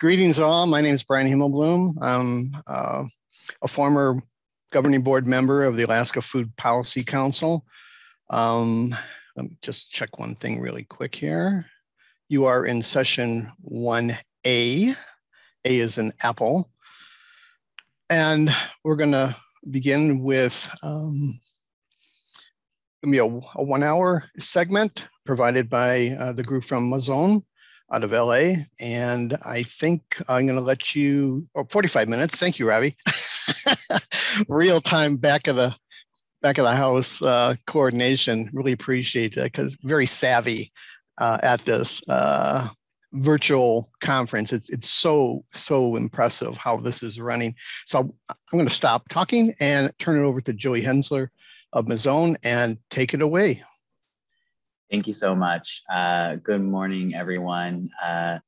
Greetings all. My name is Brian Himmelblum. I'm uh, a former governing board member of the Alaska Food Policy Council. Um, let me just check one thing really quick here. You are in session 1A. A is an apple. And we're going to begin with um, gonna be a, a one hour segment provided by uh, the group from Mazon out of LA. And I think I'm going to let you, oh, 45 minutes. Thank you, Ravi. Real time back of the back of the house uh, coordination. Really appreciate that because very savvy uh, at this uh, virtual conference. It's, it's so, so impressive how this is running. So I'm going to stop talking and turn it over to Joey Hensler of Mazon and take it away. Thank you so much. Uh, good morning, everyone. Uh,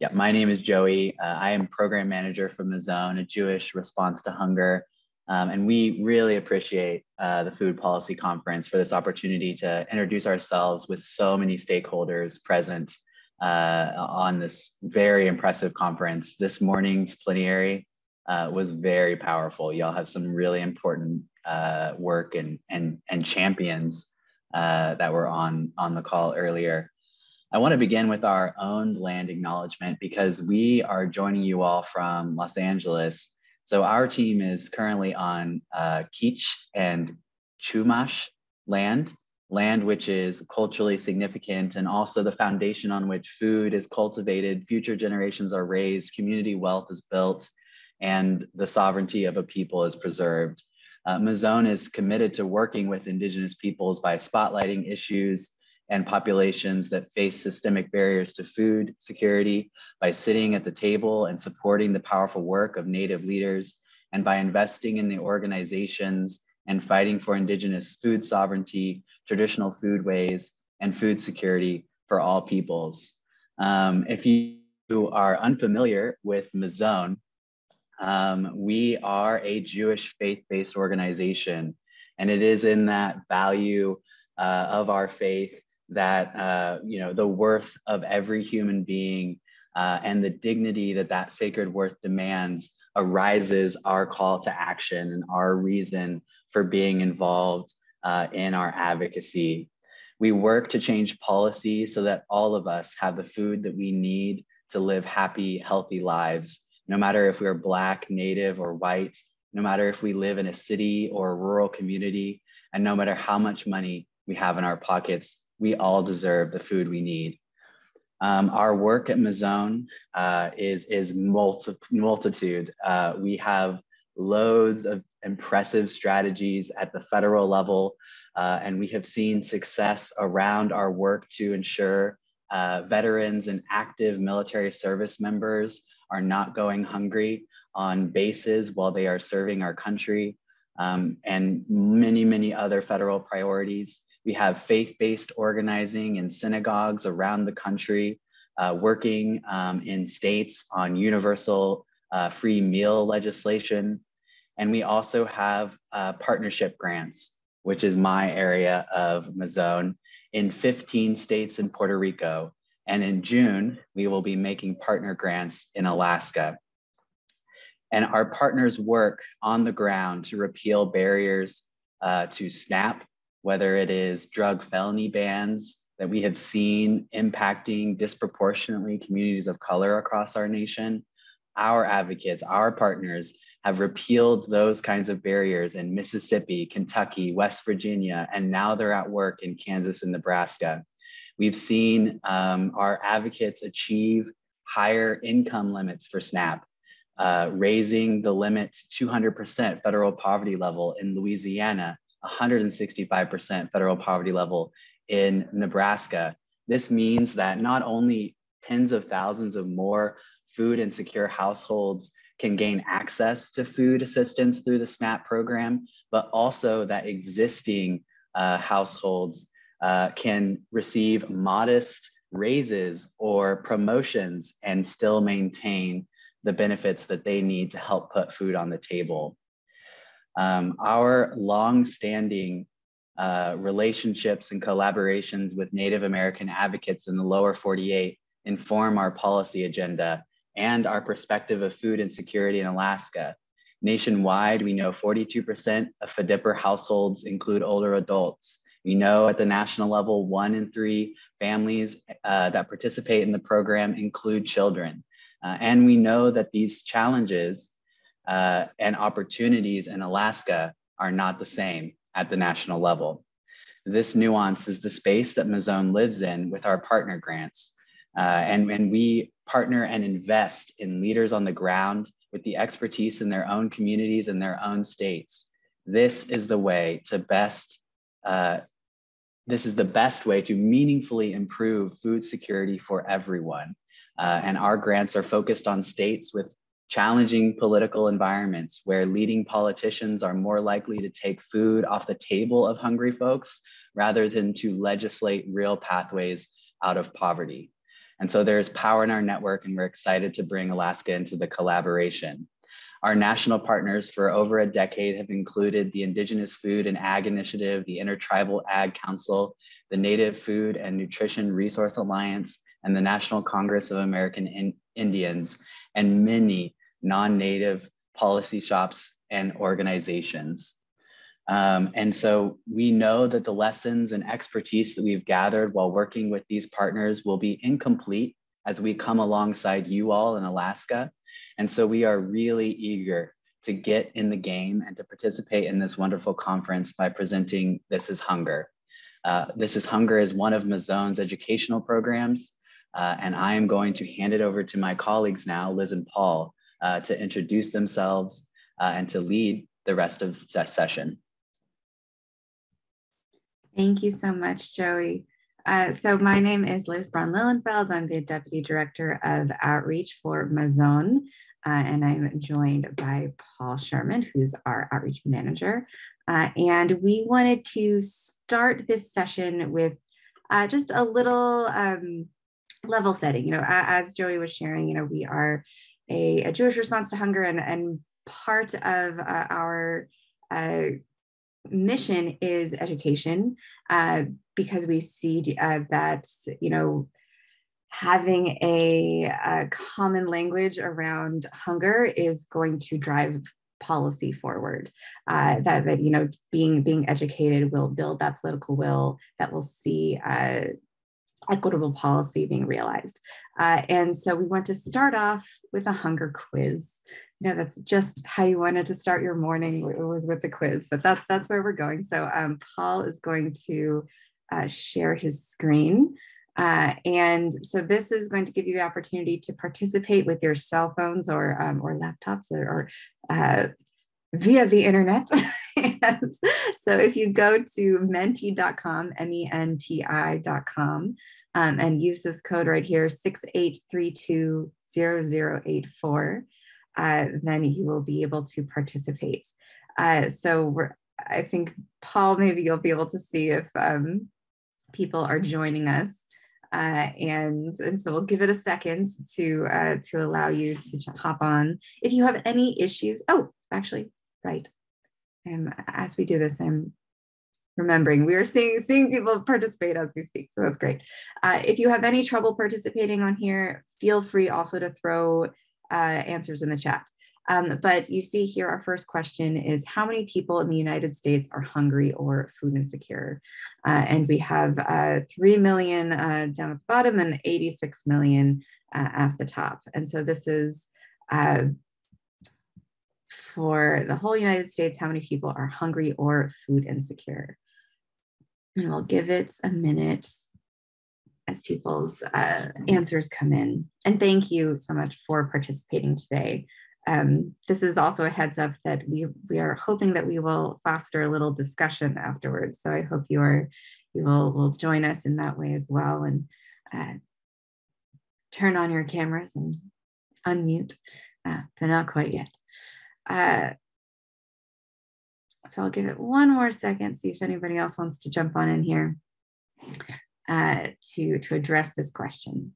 yeah, my name is Joey. Uh, I am program manager from Mazon, a Jewish response to hunger. Um, and we really appreciate uh, the Food Policy Conference for this opportunity to introduce ourselves with so many stakeholders present uh, on this very impressive conference. This morning's plenary uh, was very powerful. Y'all have some really important work and, and, and champions uh, that were on, on the call earlier. I want to begin with our own land acknowledgement because we are joining you all from Los Angeles. So our team is currently on uh, Kizh and Chumash land, land which is culturally significant and also the foundation on which food is cultivated, future generations are raised, community wealth is built, and the sovereignty of a people is preserved. Uh, Mazon is committed to working with Indigenous peoples by spotlighting issues and populations that face systemic barriers to food security, by sitting at the table and supporting the powerful work of Native leaders, and by investing in the organizations and fighting for Indigenous food sovereignty, traditional foodways, and food security for all peoples. Um, if you are unfamiliar with Mazon, um, we are a Jewish faith based organization, and it is in that value uh, of our faith that uh, you know the worth of every human being uh, and the dignity that that sacred worth demands arises our call to action and our reason for being involved uh, in our advocacy. We work to change policy so that all of us have the food that we need to live happy, healthy lives no matter if we're Black, Native, or white, no matter if we live in a city or a rural community, and no matter how much money we have in our pockets, we all deserve the food we need. Um, our work at Mazon uh, is, is multi multitude. Uh, we have loads of impressive strategies at the federal level, uh, and we have seen success around our work to ensure uh, veterans and active military service members are not going hungry on bases while they are serving our country, um, and many, many other federal priorities. We have faith based organizing in synagogues around the country, uh, working um, in states on universal uh, free meal legislation. And we also have uh, partnership grants, which is my area of Mazon, in 15 states in Puerto Rico and in June, we will be making partner grants in Alaska. And our partners work on the ground to repeal barriers uh, to SNAP, whether it is drug felony bans that we have seen impacting disproportionately communities of color across our nation. Our advocates, our partners have repealed those kinds of barriers in Mississippi, Kentucky, West Virginia, and now they're at work in Kansas and Nebraska. We've seen um, our advocates achieve higher income limits for SNAP, uh, raising the limit to 200% federal poverty level in Louisiana, 165% federal poverty level in Nebraska. This means that not only tens of thousands of more food insecure households can gain access to food assistance through the SNAP program, but also that existing uh, households uh, can receive modest raises or promotions and still maintain the benefits that they need to help put food on the table. Um, our long-standing uh, relationships and collaborations with Native American advocates in the lower 48 inform our policy agenda and our perspective of food insecurity in Alaska. Nationwide, we know 42% of FDPIR households include older adults. We know at the national level, one in three families uh, that participate in the program include children. Uh, and we know that these challenges uh, and opportunities in Alaska are not the same at the national level. This nuance is the space that Mazon lives in with our partner grants. Uh, and when we partner and invest in leaders on the ground with the expertise in their own communities and their own states, this is the way to best uh, this is the best way to meaningfully improve food security for everyone. Uh, and our grants are focused on states with challenging political environments where leading politicians are more likely to take food off the table of hungry folks rather than to legislate real pathways out of poverty. And so there's power in our network, and we're excited to bring Alaska into the collaboration. Our national partners for over a decade have included the Indigenous Food and Ag Initiative, the Intertribal Ag Council, the Native Food and Nutrition Resource Alliance, and the National Congress of American in Indians, and many non-native policy shops and organizations. Um, and so we know that the lessons and expertise that we've gathered while working with these partners will be incomplete as we come alongside you all in Alaska. And so we are really eager to get in the game and to participate in this wonderful conference by presenting This is Hunger. Uh, this is Hunger is one of Mazon's educational programs. Uh, and I am going to hand it over to my colleagues now, Liz and Paul, uh, to introduce themselves uh, and to lead the rest of the session. Thank you so much, Joey. Uh, so my name is Liz Braun Lillenfeld. I'm the Deputy Director of Outreach for Mazon, uh, and I'm joined by Paul Sherman, who's our Outreach Manager. Uh, and we wanted to start this session with uh, just a little um, level setting. You know, as Joey was sharing, you know, we are a, a Jewish response to hunger, and, and part of uh, our mission is education uh, because we see uh, that you know having a, a, common language around hunger is going to drive policy forward uh, that, that you know being being educated will build that political will that will see uh, equitable policy being realized. Uh, and so we want to start off with a hunger quiz. Know, that's just how you wanted to start your morning it was with the quiz, but that's, that's where we're going. So um, Paul is going to uh, share his screen. Uh, and so this is going to give you the opportunity to participate with your cell phones or, um, or laptops or, or uh, via the internet. and so if you go to menti.com, M-E-N-T-I.com, um, and use this code right here, 68320084, uh, then you will be able to participate. Uh, so I think, Paul, maybe you'll be able to see if um, people are joining us. Uh, and and so we'll give it a second to uh, to allow you to hop on. If you have any issues, oh, actually, right. And as we do this, I'm remembering we are seeing seeing people participate as we speak, so that's great. Uh, if you have any trouble participating on here, feel free also to throw uh, answers in the chat. Um, but you see here, our first question is how many people in the United States are hungry or food insecure? Uh, and we have uh, 3 million uh, down at the bottom and 86 million uh, at the top. And so this is uh, for the whole United States, how many people are hungry or food insecure? And we'll give it a minute as people's uh, answers come in. And thank you so much for participating today. Um, this is also a heads up that we, we are hoping that we will foster a little discussion afterwards. So I hope you are you will, will join us in that way as well and uh, turn on your cameras and unmute, uh, but not quite yet. Uh, so I'll give it one more second, see if anybody else wants to jump on in here uh, to, to address this question.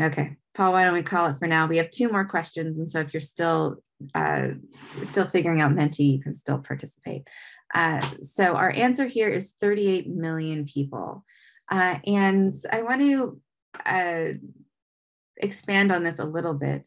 Okay, Paul, why don't we call it for now? We have two more questions. And so if you're still uh, still figuring out Menti, you can still participate. Uh, so our answer here is 38 million people. Uh, and I want to uh, expand on this a little bit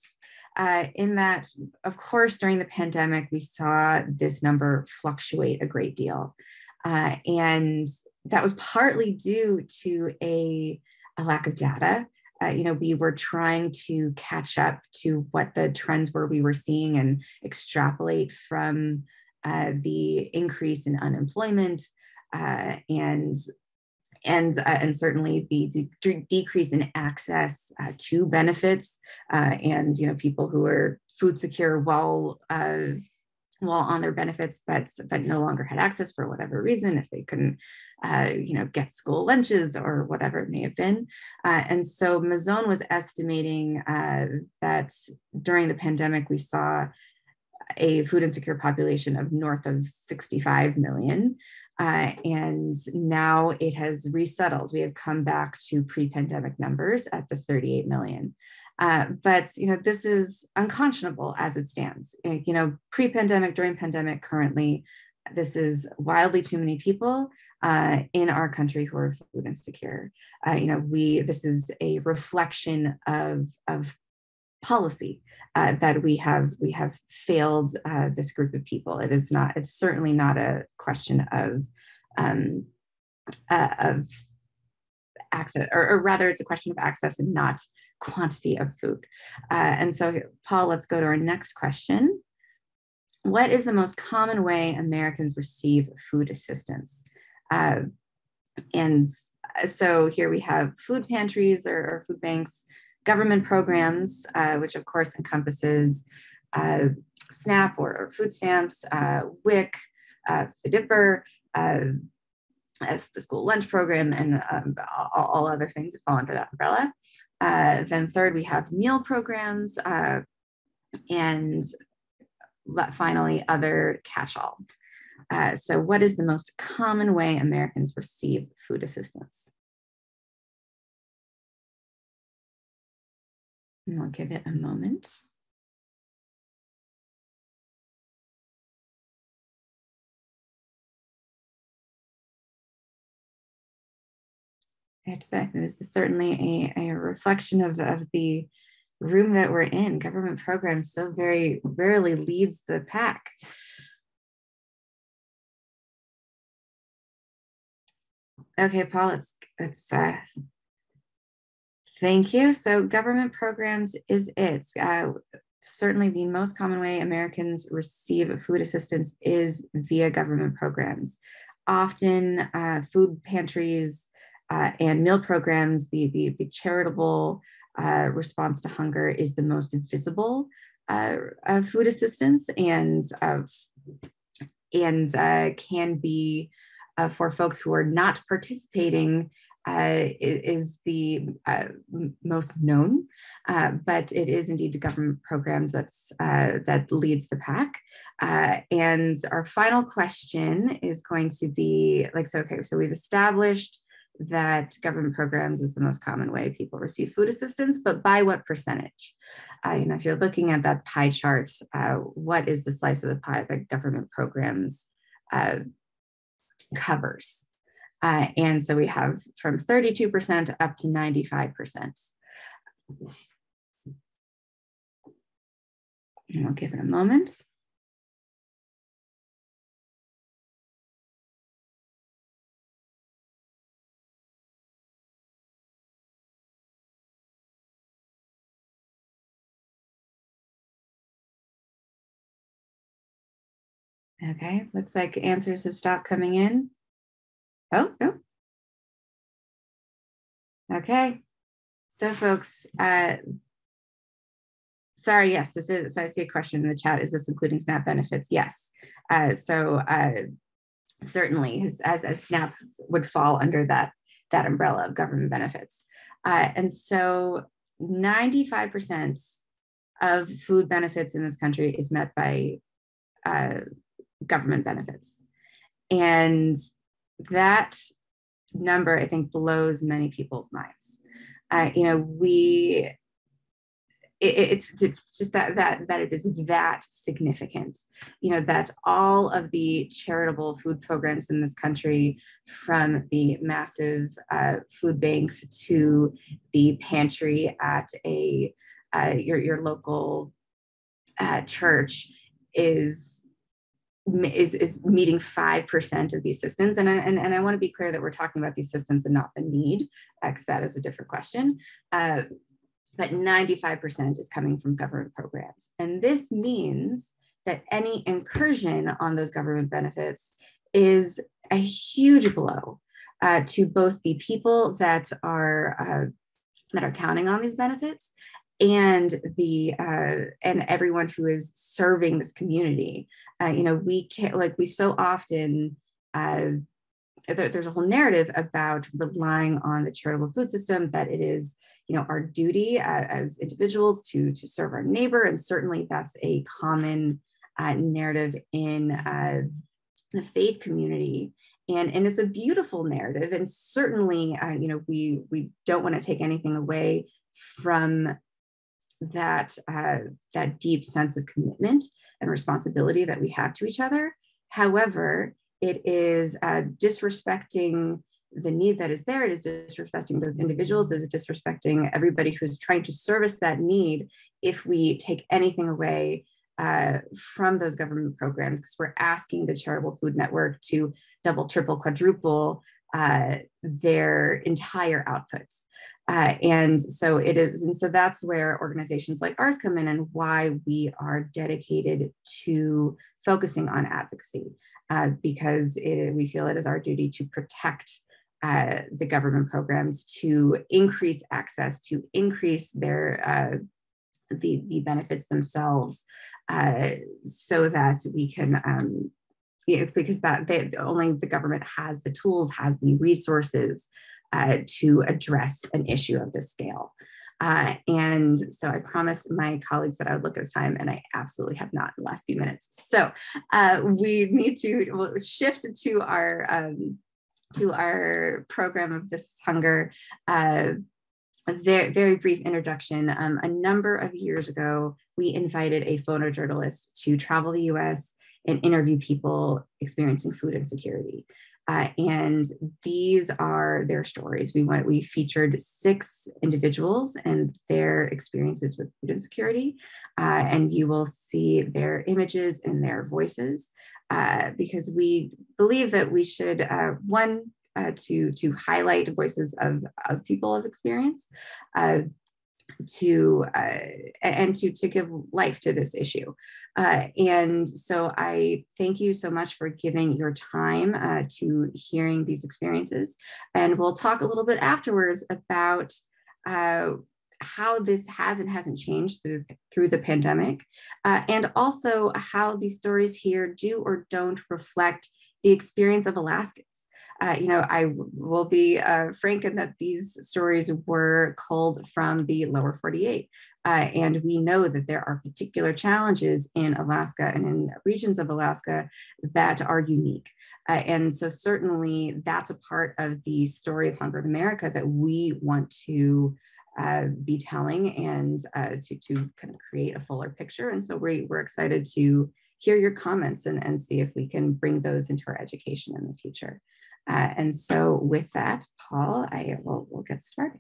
uh, in that, of course, during the pandemic, we saw this number fluctuate a great deal. Uh, and that was partly due to a, a lack of data. Uh, you know, we were trying to catch up to what the trends were we were seeing and extrapolate from uh, the increase in unemployment uh, and and uh, and certainly the de- decrease in access uh, to benefits uh, and you know people who are food secure while uh, while on their benefits but but no longer had access for whatever reason if they couldn't uh, you know get school lunches or whatever it may have been uh, and so mazon was estimating that during the pandemic we saw a food insecure population of north of 65 million. Uh, and now it has resettled. We have come back to pre-pandemic numbers at the 38 million. Uh, but you know this is unconscionable as it stands. You know, pre-pandemic, during pandemic, currently, this is wildly too many people uh, in our country who are food insecure. Uh, you know, we this is a reflection of of policy uh, that we have we have failed uh, this group of people. It is not. It's certainly not a question of um, uh, of access, or, or, rather, it's a question of access and not quantity of food. Uh, and so, Paul, let's go to our next question. What is the most common way Americans receive food assistance? Uh, and so here we have food pantries or, or food banks government programs, uh, which of course encompasses uh, SNAP or, or, food stamps, uh, WIC, uh, FDPR, uh, as the school lunch program, and um, all, all, other things that fall under that umbrella. Uh, then third, we have meal programs, uh, and finally, other catch-all. so what is the most common way Americans receive food assistance? And we'll give it a moment. Say, this is certainly a, a reflection of, of the room that we're in. Government programs so very rarely leads the pack. Okay, Paul, it's it's uh, Thank you. So, government programs is it. Uh, certainly, the most common way Americans receive food assistance is via government programs. Often, uh, food pantries uh, and meal programs, the, the, the charitable uh, response to hunger is the most visible uh, food assistance and, and uh, can be for folks who are not participating uh, is the uh, most known, uh, but it is indeed the government programs that's uh, that leads the pack. Uh, and our final question is going to be like so. Okay, so we've established that government programs is the most common way people receive food assistance, but by what percentage? Uh, you know, if you're looking at that pie chart, what is the slice of the pie that government programs covers? Uh, and so we have from 32% up to 95%. And I'll give it a moment. Okay, looks like answers have stopped coming in. Oh, no. Okay. So folks, uh, sorry, yes, this is, so I see a question in the chat. Is this including SNAP benefits? Yes. Uh, so uh, certainly his, as, as SNAP would fall under that, that umbrella of government benefits. Uh, and so 95% of food benefits in this country is met by uh, government benefits. And that number, I think, blows many people's minds. Uh, you know, we it's, it's just that that that it is that significant you know that all of the charitable food programs in this country from the massive uh, food banks to the pantry at a uh, your, your local uh, church is is, is meeting 5% of the assistance. And, and, and I want to be clear that we're talking about the assistance and not the need, because that is a different question. Uh, but 95% is coming from government programs. And this means that any incursion on those government benefits is a huge blow uh, to both the people that are uh, that are counting on these benefits and the uh, and everyone who is serving this community. Uh, you know, we can't like we so often uh, there, there's a whole narrative about relying on the charitable food system that it is you know our duty uh, as individuals to to serve our neighbor and certainly that's a common uh, narrative in uh, the faith community and and it's a beautiful narrative and certainly uh, you know we we don't want to take anything away from that uh, that deep sense of commitment and responsibility that we have to each other however it is uh, disrespecting the need that is there. It is disrespecting those individuals. Is it disrespecting everybody who's trying to service that need if we take anything away uh, from those government programs? Because we're asking the Charitable Food Network to double, triple, quadruple uh, their entire outputs. Uh, and so it is, and so that's where organizations like ours come in and why we are dedicated to focusing on advocacy, uh, because it, we feel it is our duty to protect uh, the government programs to increase access, to increase their uh, the, the benefits themselves, uh, so that we can, um, you know, because that they, only the government has the tools, has the resources uh, to address an issue of this scale. Uh, and so I promised my colleagues that I would look at the time, and I absolutely have not in the last few minutes. So uh, we need to shift to our um, to our program of this hunger. Uh, a very, very brief introduction. Um, a number of years ago, we invited a photojournalist to travel the US and interview people experiencing food insecurity. Uh, and these are their stories. We went, we featured six individuals and their experiences with food insecurity. Uh, and you will see their images and their voices uh, because we believe that we should, uh, one, uh, to, to highlight voices of, of people of experience, uh, to uh, and to to give life to this issue. Uh, and so i thank you so much for giving your time uh, to hearing these experiences. And we'll talk a little bit afterwards about uh, how this has and hasn't changed through, through the pandemic uh, and also how these stories here do or don't reflect the experience of alaskans uh, you know, I will be uh, frank in that these stories were culled from the lower 48. Uh, and we know that there are particular challenges in Alaska and in regions of Alaska that are unique. Uh, and so certainly that's a part of the story of Hunger in America that we want to uh, be telling and uh, to, to kind of create a fuller picture. And so we, we're excited to hear your comments and, and see if we can bring those into our education in the future. Uh, and so with that, Paul, I will we'll get started.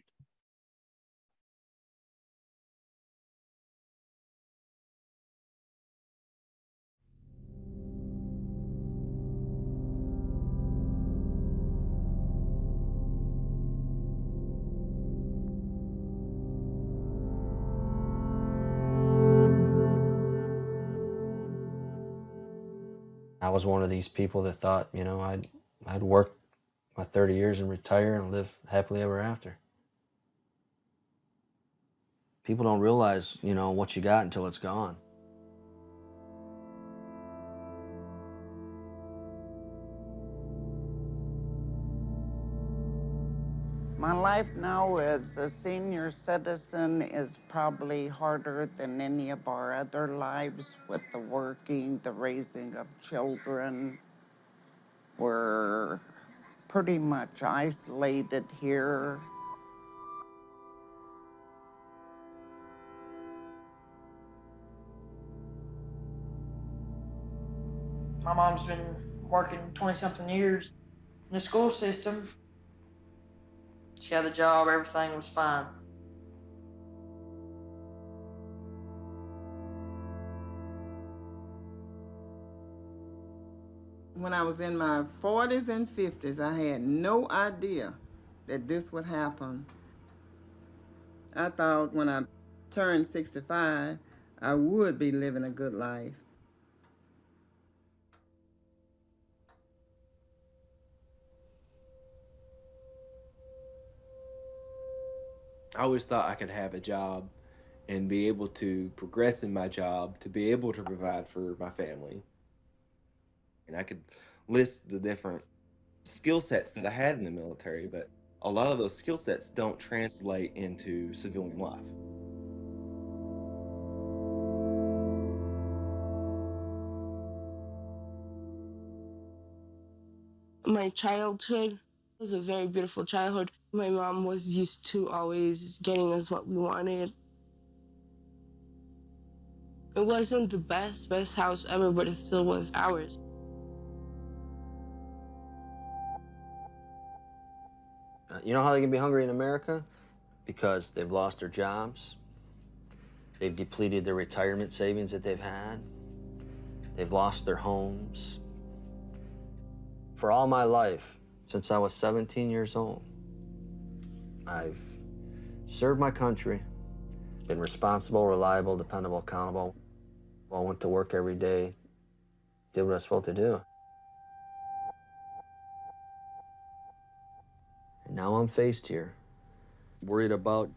I was one of these people that thought, you know, I'd I'd work my 30 years and retire and live happily ever after. People don't realize, you know, what you got until it's gone. My life now as a senior citizen is probably harder than any of our other lives with the working, the raising of children. We're pretty much isolated here. My mom's been working 20 something years in the school system. She had a job, everything was fine. When I was in my 40s and 50s, I had no idea that this would happen. I thought when I turned 65, I would be living a good life. I always thought I could have a job and be able to progress in my job to be able to provide for my family. And I could list the different skill sets that I had in the military, but a lot of those skill sets don't translate into civilian life. My childhood was a very beautiful childhood. My mom was used to always getting us what we wanted. It wasn't the best, best house ever, but it still was ours. You know how they can be hungry in America? Because they've lost their jobs, they've depleted their retirement savings that they've had, they've lost their homes. For all my life, since I was 17 years old, I've served my country, been responsible, reliable, dependable, accountable. I went to work every day, did what I was supposed to do. And now I'm faced here, worried about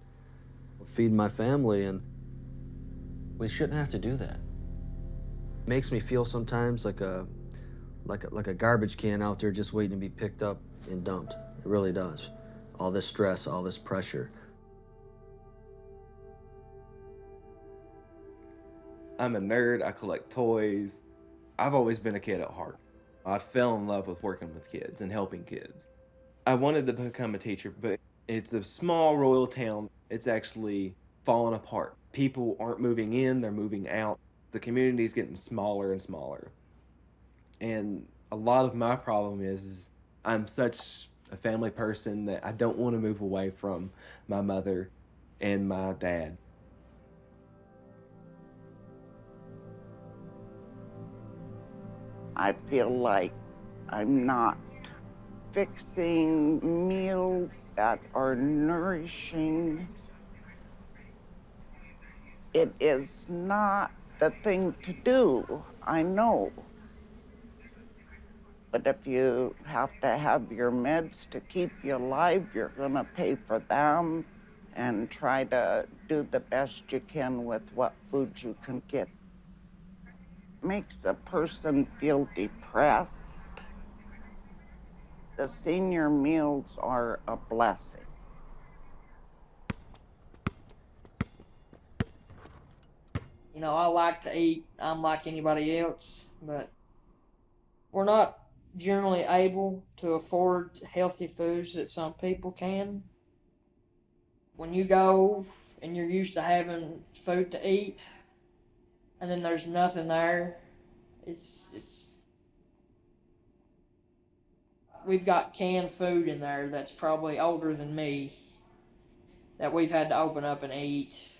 feeding my family, and we shouldn't have to do that. It makes me feel sometimes like a like a, like a garbage can out there just waiting to be picked up and dumped. It really does. All this stress, all this pressure. I'm a nerd. I collect toys. I've always been a kid at heart. I fell in love with working with kids and helping kids. I wanted to become a teacher, but it's a small royal town. It's actually falling apart. People aren't moving in, they're moving out. The community is getting smaller and smaller. And a lot of my problem is, is I'm such a family person that I don't want to move away from my mother and my dad. I feel like I'm not fixing meals that are nourishing. It is not the thing to do, I know. But if you have to have your meds to keep you alive, you're going to pay for them and try to do the best you can with what food you can get. Makes a person feel depressed. The senior meals are a blessing. You know, I like to eat. I'm like anybody else, but we're not generally able to afford healthy foods that some people can. When you go and you're used to having food to eat, and then there's nothing there, it's it's. We've got canned food in there that's probably older than me. That we've had to open up and eat.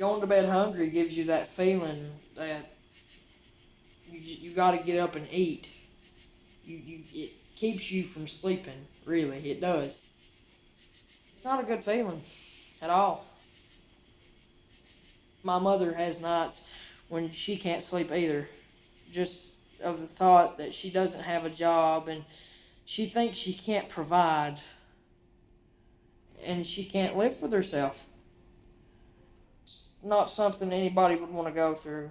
going to bed hungry gives you that feeling that you, you got to get up and eat. You, you it keeps you from sleeping. Really, it does. It's not a good feeling at all. My mother has nights when she can't sleep either, just of the thought that she doesn't have a job and she thinks she can't provide and she can't live for herself not something anybody would want to go through.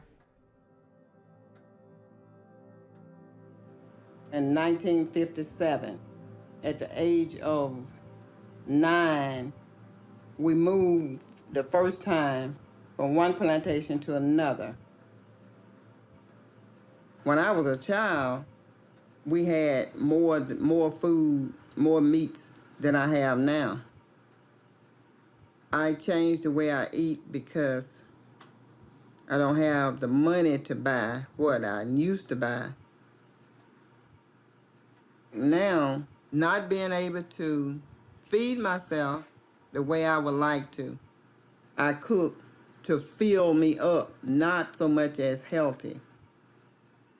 In 1957, at the age of nine, we moved the first time from one plantation to another. When I was a child, we had more more food, more meats than I have now. I changed the way I eat because I don't have the money to buy what I used to buy. Now, not being able to feed myself the way I would like to, I cook to fill me up, not so much as healthy.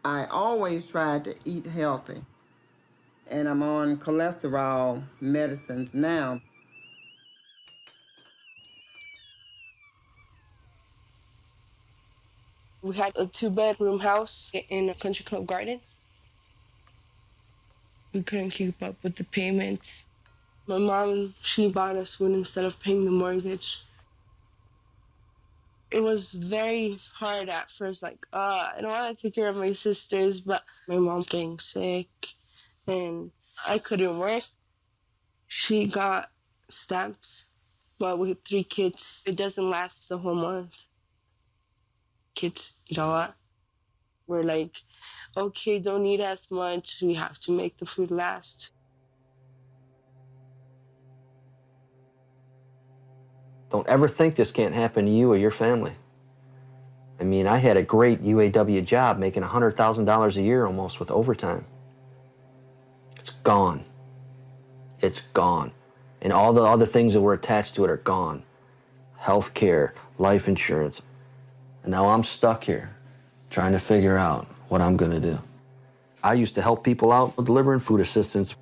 I always tried to eat healthy, and I'm on cholesterol medicines now. We had a two bedroom house in a country club garden. We couldn't keep up with the payments. My mom, she bought us one instead of paying the mortgage. It was very hard at first, like, uh, I don't want to take care of my sisters, but my mom's getting sick and I couldn't work. She got stamps, but with three kids, it doesn't last the whole month kids eat a lot. We're like, okay, don't eat as much. We have to make the food last. Don't ever think this can't happen to you or your family. I mean, I had a great UAW job making $100,000 a year almost with overtime. It's gone. It's gone. And all the other things that were attached to it are gone. Health care, life insurance, and now I'm stuck here trying to figure out what I'm going to do. I used to help people out with delivering food assistance.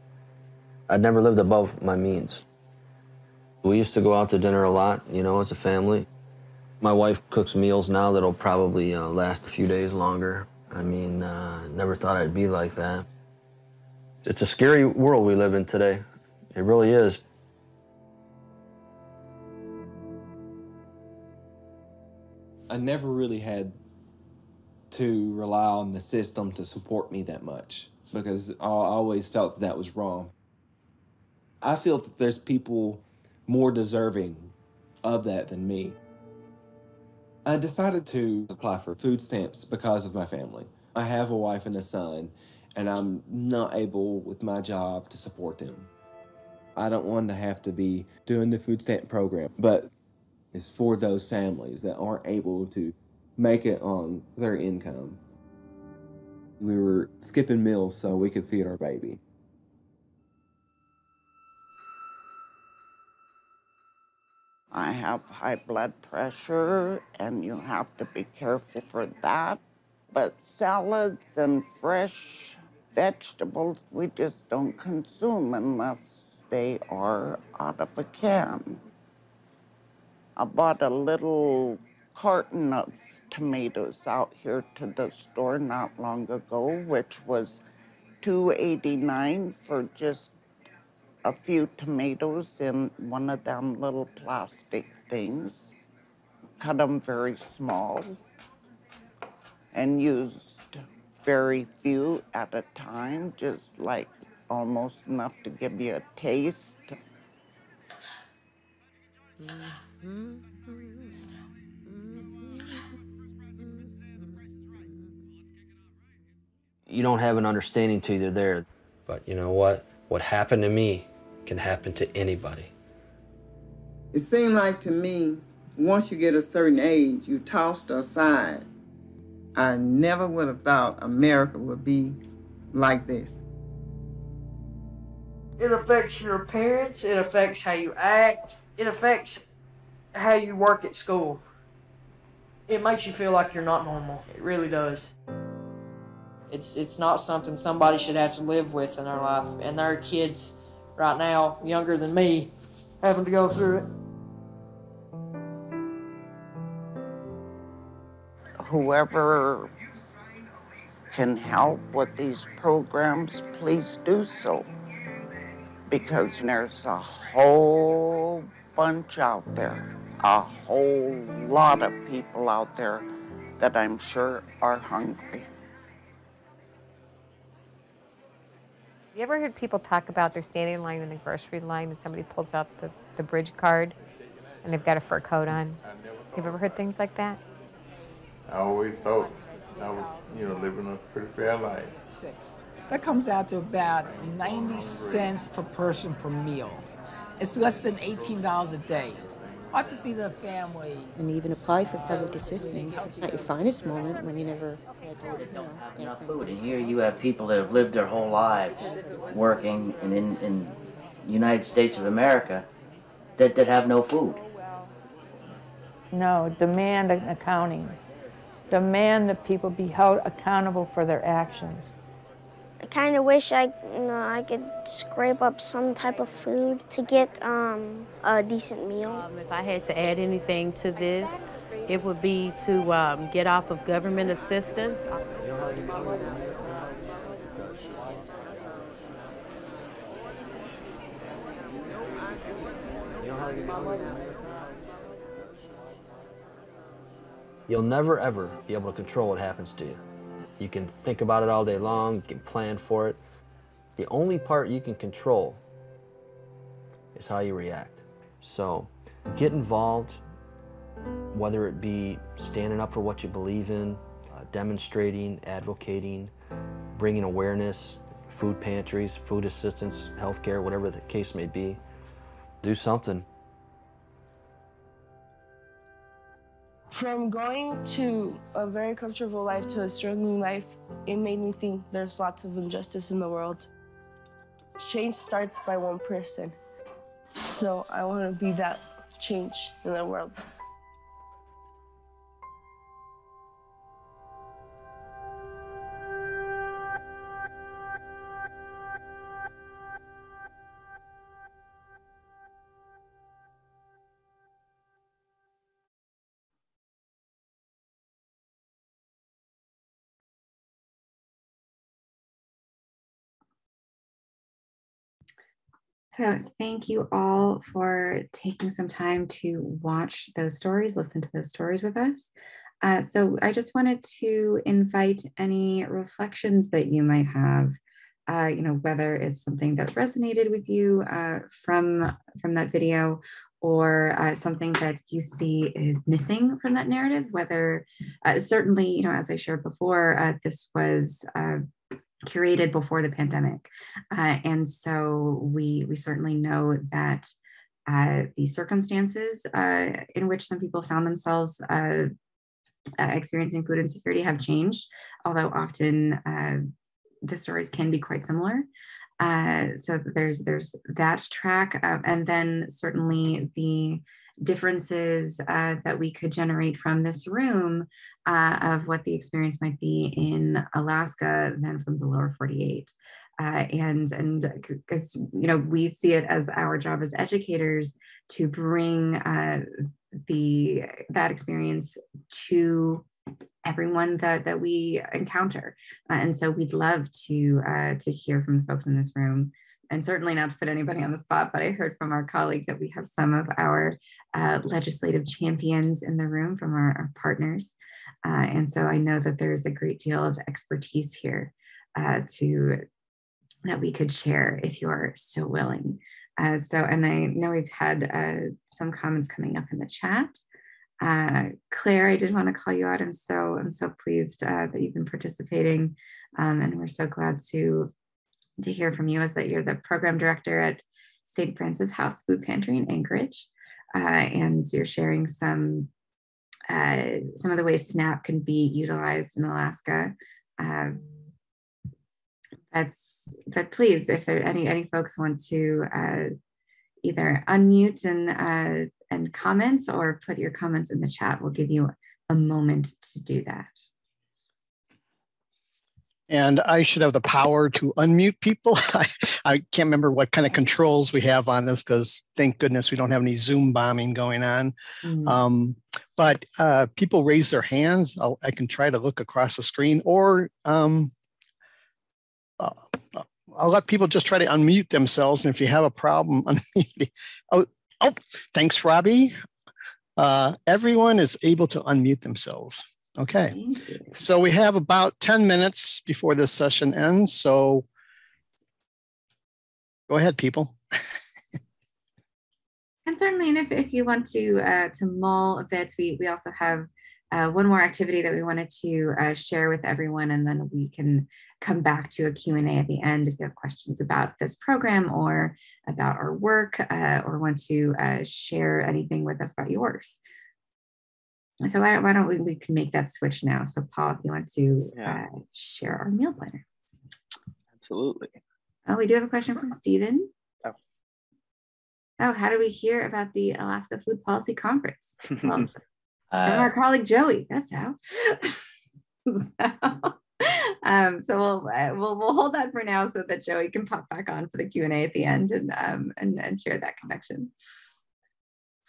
I'd never lived above my means. We used to go out to dinner a lot, you know, as a family. My wife cooks meals now that'll probably uh, last a few days longer. I mean, uh, never thought I'd be like that. It's a scary world we live in today. It really is. I never really had to rely on the system to support me that much because I always felt that, that was wrong. I feel that there's people more deserving of that than me. I decided to apply for food stamps because of my family. I have a wife and a son, and I'm not able with my job to support them. I don't want to have to be doing the food stamp program, but it's for those families that aren't able to make it on their income. We were skipping meals so we could feed our baby. I have high blood pressure, and you have to be careful for that. But salads and fresh vegetables, we just don't consume unless they are out of a can. I bought a little carton of tomatoes out here to the store not long ago, which was $2.89 for just a few tomatoes in one of them little plastic things. Cut them very small and used very few at a time, just like almost enough to give you a taste. You don't have an understanding till you're there. But you know what? What happened to me can happen to anybody. It seemed like to me, once you get a certain age, you tossed aside. I never would have thought America would be like this. It affects your appearance, it affects how you act, it affects how you work at school. It makes you feel like you're not normal. It really does. It's it's not something somebody should have to live with in their life. And there are kids right now, younger than me, having to go through it. Whoever can help with these programs, please do so. Because there's a whole bunch out there, a whole lot of people out there that I'm sure are hungry. You ever heard people talk about they're standing in line in the grocery line and somebody pulls out the, the bridge card and they've got a fur coat on? You've you ever heard things like that? I always thought I was, you know, living a pretty fair life. Six. That comes out to about 90 cents per person per meal. It's less than $18 a day. ought to feed a family. And even apply for public assistance. It's not your finest moment when you never had to, you have enough food. And here you have people that have lived their whole lives working in, in, in United States of America that, that have no food. No, demand accounting. Demand that people be held accountable for their actions. I kind of wish I, you know, I could scrape up some type of food to get um, a decent meal. Um, if I had to add anything to this, it would be to um, get off of government assistance. You'll never ever be able to control what happens to you. You can think about it all day long, you can plan for it. The only part you can control is how you react. So get involved, whether it be standing up for what you believe in, uh, demonstrating, advocating, bringing awareness, food pantries, food assistance, healthcare, whatever the case may be. Do something. From going to a very comfortable life to a struggling life, it made me think there's lots of injustice in the world. Change starts by one person. So I want to be that change in the world. So, thank you all for taking some time to watch those stories, listen to those stories with us. Uh, so, I just wanted to invite any reflections that you might have. Uh, you know, whether it's something that resonated with you uh, from from that video, or uh, something that you see is missing from that narrative. Whether uh, certainly, you know, as I shared before, uh, this was curated before the pandemic. Uh, and so we, we certainly know that uh, the circumstances uh, in which some people found themselves uh, uh, experiencing food insecurity have changed, although often uh, the stories can be quite similar. so there's there's that track, and then certainly the differences uh, that we could generate from this room uh, of what the experience might be in Alaska than from the lower 48. Uh, and and because you know we see it as our job as educators to bring uh, the that experience to everyone that that we encounter uh, and so we'd love to uh, to hear from the folks in this room and certainly not to put anybody on the spot, but I heard from our colleague that we have some of our uh, legislative champions in the room from our, our partners. Uh, and so I know that there's a great deal of expertise here uh, to that we could share if you're so willing. Uh, so, and I know we've had uh, some comments coming up in the chat. Uh, Claire, I did want to call you out. I'm so I'm so pleased that you've been participating, um, and we're so glad to to hear from you is that you're the program director at St. Francis House Food Pantry in Anchorage, uh, and you're sharing some uh, some of the ways SNAP can be utilized in Alaska. Uh, that's but please, if there any any folks want to uh, either unmute and uh, and comments or put your comments in the chat, we'll give you a moment to do that and I should have the power to unmute people. I, I can't remember what kind of controls we have on this because thank goodness we don't have any Zoom bombing going on. Mm. Um, but uh, people raise their hands. I'll, i can try to look across the screen or um, uh, I'll let people just try to unmute themselves. And if you have a problem, unmute. Oh, oh, thanks, Robbie. Uh, everyone is able to unmute themselves. Okay. So we have about 10 minutes before this session ends. So go ahead, people. and certainly, and if, if you want to uh, to mull a bit, we, we also have uh, one more activity that we wanted to uh, share with everyone, and then we can come back to a Q&A at the end if you have questions about this program or about our work uh, or want to uh, share anything with us about yours. So why, why don't we, we can make that switch now. So Paul, if you want to Yeah. uh, share our meal planner. Absolutely. Oh, we do have a question from Stephen. Oh. Oh, how do we hear about the Alaska Food Policy Conference? Well, Uh, from our colleague Joey. That's how. so, um, so we'll, uh, we'll we'll hold that for now so that Joey can pop back on for the Q and A at the end and um and, and share that connection.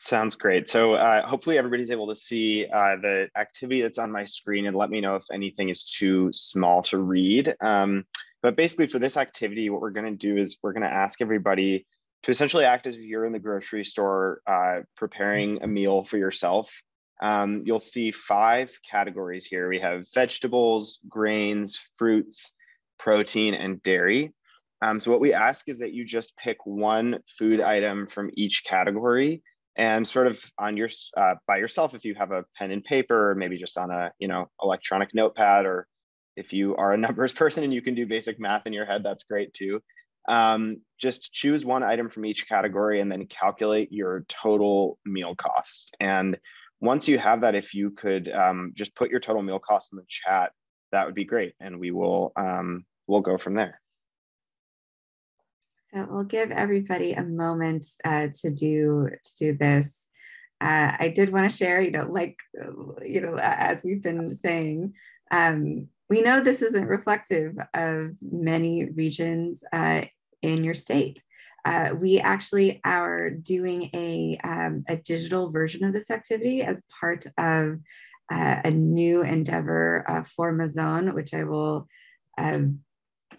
Sounds great. So uh, hopefully everybody's able to see uh, the activity that's on my screen and let me know if anything is too small to read. Um, but basically for this activity, what we're gonna do is we're gonna ask everybody to essentially act as if you're in the grocery store uh, preparing a meal for yourself. Um, you'll see five categories here. We have vegetables, grains, fruits, protein, and dairy. Um, so what we ask is that you just pick one food item from each category and sort of on your uh, by yourself if you have a pen and paper or maybe just on a you know electronic notepad or if you are a numbers person and you can do basic math in your head that's great too. Um, just choose one item from each category and then calculate your total meal costs. And once you have that if you could um, just put your total meal costs in the chat that would be great and we will um, we'll go from there So we'll give everybody a moment uh, to do to do this. Uh, I did want to share, you know, like you know, as we've been saying, um, we know this isn't reflective of many regions uh, in your state. Uh, we actually are doing a, um, a digital version of this activity as part of uh, a new endeavor uh, for Mazon, which I will um,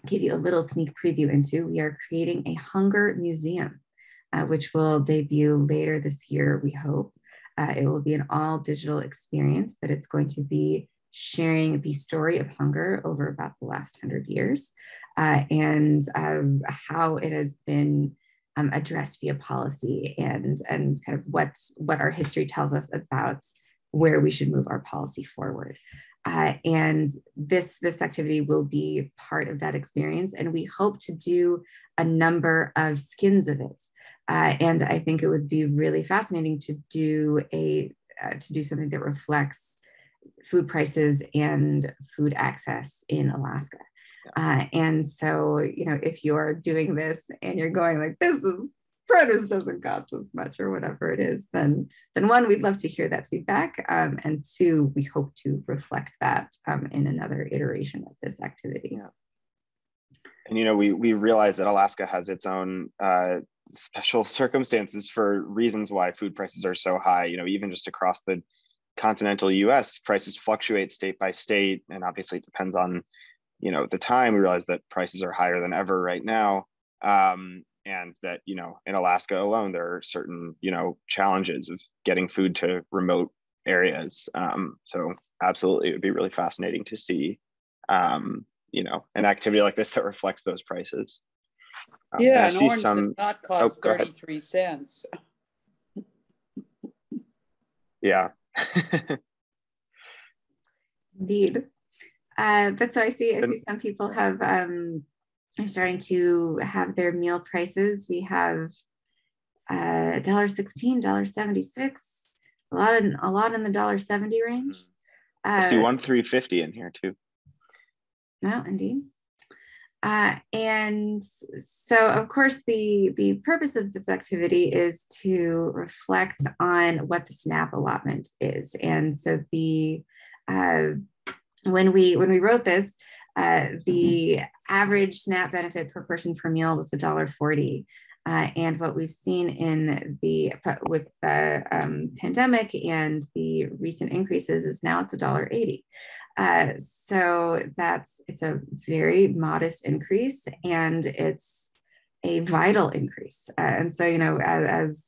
give you a little sneak preview into. We are creating a hunger museum, uh, which will debut later this year, we hope. Uh, it will be an all digital experience, but it's going to be sharing the story of hunger over about the last hundred years uh, and um, how it has been um, addressed via policy and, and kind of what, what our history tells us about where we should move our policy forward. Uh, and this, this activity will be part of that experience. And we hope to do a number of skins of it. Uh, and I think it would be really fascinating to do a uh, to do something that reflects food prices and food access in Alaska. Uh, and so, you know, if you're doing this and you're going like, this is produce doesn't cost as much or whatever it is, then then one, we'd love to hear that feedback. Um, and two, we hope to reflect that um, in another iteration of this activity. and you know we we realize that alaska has its own uh, special circumstances for reasons why food prices are so high you know even just across the continental us prices fluctuate state by state and obviously it depends on you know the time we realize that prices are higher than ever right now um, and that you know in alaska alone there are certain you know challenges of getting food to remote areas um, so absolutely it would be really fascinating to see um, you know an activity like this that reflects those prices Um, and Yeah, I see orange some- does not oh, cost go ahead. thirty-three cents. yeah Indeed. Uh, but so I see, I see some people have um, are starting to have their meal prices. We have uh, dollar sixteen, dollar seventy six, a lot in a lot in the dollar seventy range. i see Uh, one 350 in here too No, indeed. Uh, and so, of course, the the purpose of this activity is to reflect on what the SNAP allotment is. And so, the uh, when we when we wrote this, uh, the average SNAP benefit per person per meal was $1.40. Uh, and what we've seen in the with the um, pandemic and the recent increases is now it's $1.80. Uh, so that's it's a very modest increase and it's a vital increase. Uh, and so, you know, as, as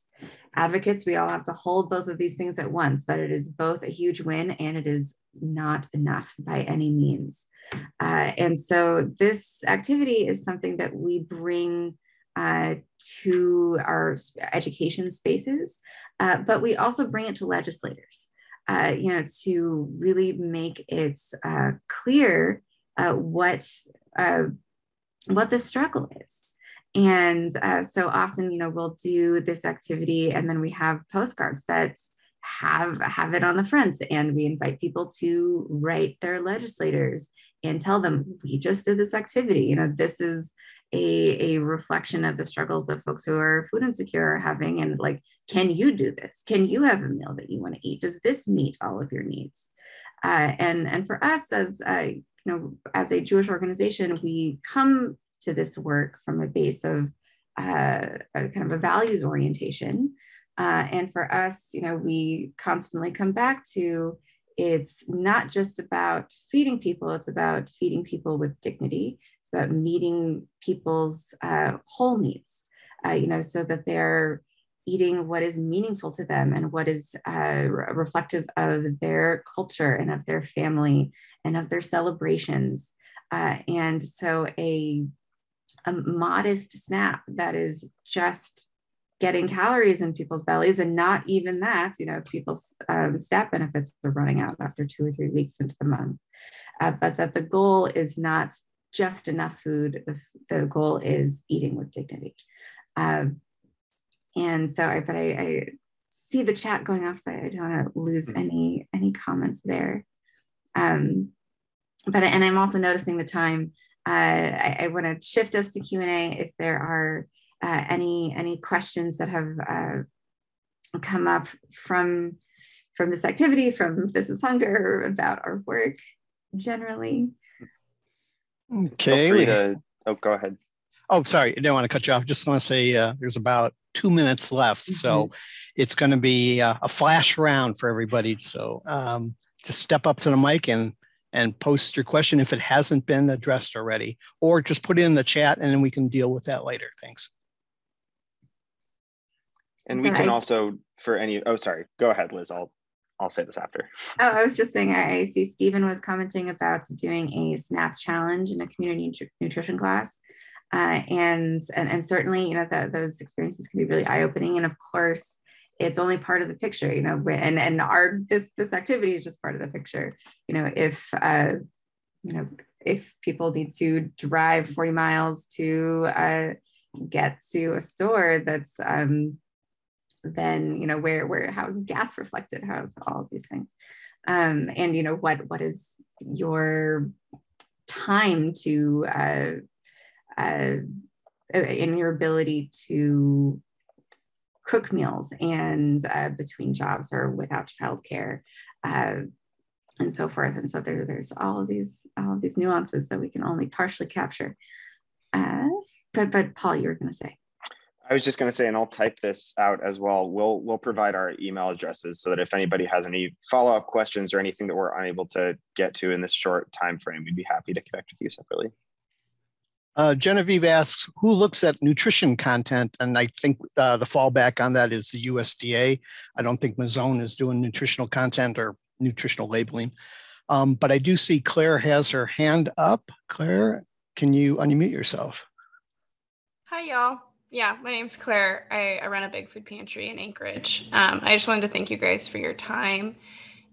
advocates, we all have to hold both of these things at once that it is both a huge win and it is not enough by any means. Uh, and so, this activity is something that we bring uh, to our education spaces, uh, but we also bring it to legislators. uh, you know, to really make it uh, clear uh, what what the struggle is. And so often, you know, we'll do this activity, and then we have postcards that have have it on the fronts, and we invite people to write their legislators and tell them, "We just did this activity. You know, this is." a, a reflection of the struggles that folks who are food insecure are having and like can you do this can you have a meal that you want to eat does this meet all of your needs uh, and and for us as uh, you know as a jewish organization we come to this work from a base of uh, a kind of a values orientation uh, and for us you know we constantly come back to it's not just about feeding people it's about feeding people with dignity It's about meeting people's uh, whole needs, uh, you know, so that they're eating what is meaningful to them and what is uh, reflective of their culture and of their family and of their celebrations. Uh, and so a, a modest snap that is just getting calories in people's bellies and not even that you know people's um, SNAP benefits are running out after two or three weeks into the month uh, but that the goal is not just enough food. The, the goal is eating with dignity. Um, and so I, but I, I, see the chat going off, so I don't want to lose mm-hmm. any any comments there. Um, but and I'm also noticing the time. Uh, I, I want to shift us to Q and A if there are uh, any any questions that have uh, come up from from this activity, from This is Hunger, about our work generally. Okay. To, oh, go ahead. Oh, sorry. I didn't want to cut you off. Just want to say uh, there's about two minutes left. Mm-hmm. So it's going to be uh, a flash round for everybody. So um, just step up to the mic and and post your question if it hasn't been addressed already, or just put it in the chat and then we can deal with that later. Thanks. And we can also, for any, oh, sorry, go ahead, Liz. I'll I'll say this after. Oh, I was just saying, I see Stephen was commenting about doing a SNAP challenge in a community nutrition class. Uh, and, and, and certainly, you know, the, those experiences can be really eye opening. And of course, it's only part of the picture, you know, and, and our, this, this activity is just part of the picture. You know, if, uh, you know, if people need to drive 40 miles to uh, get to a store that's, um, then you know where where how is gas reflected? How is all of these things? Um, and you know what what is your time to uh, uh, in your ability to cook meals and uh, between jobs or without childcare uh, and so forth. And so there, there's all of these all of these nuances that we can only partially capture. Uh, but but paul you were going to say I was just going to say, and I'll type this out as well. We'll we'll provide our email addresses so that if anybody has any follow up questions or anything that we're unable to get to in this short time frame, we'd be happy to connect with you separately. Uh, Genevieve asks, who looks at nutrition content? And I think uh, the fallback on that is the USDA. I don't think Mazon is doing nutritional content or nutritional labeling. Um, but I do see Claire has her hand up. Claire, can you unmute yourself? Hi, y'all yeah, my name's Claire. I, I, run a big food pantry in Anchorage. Um, I just wanted to thank you guys for your time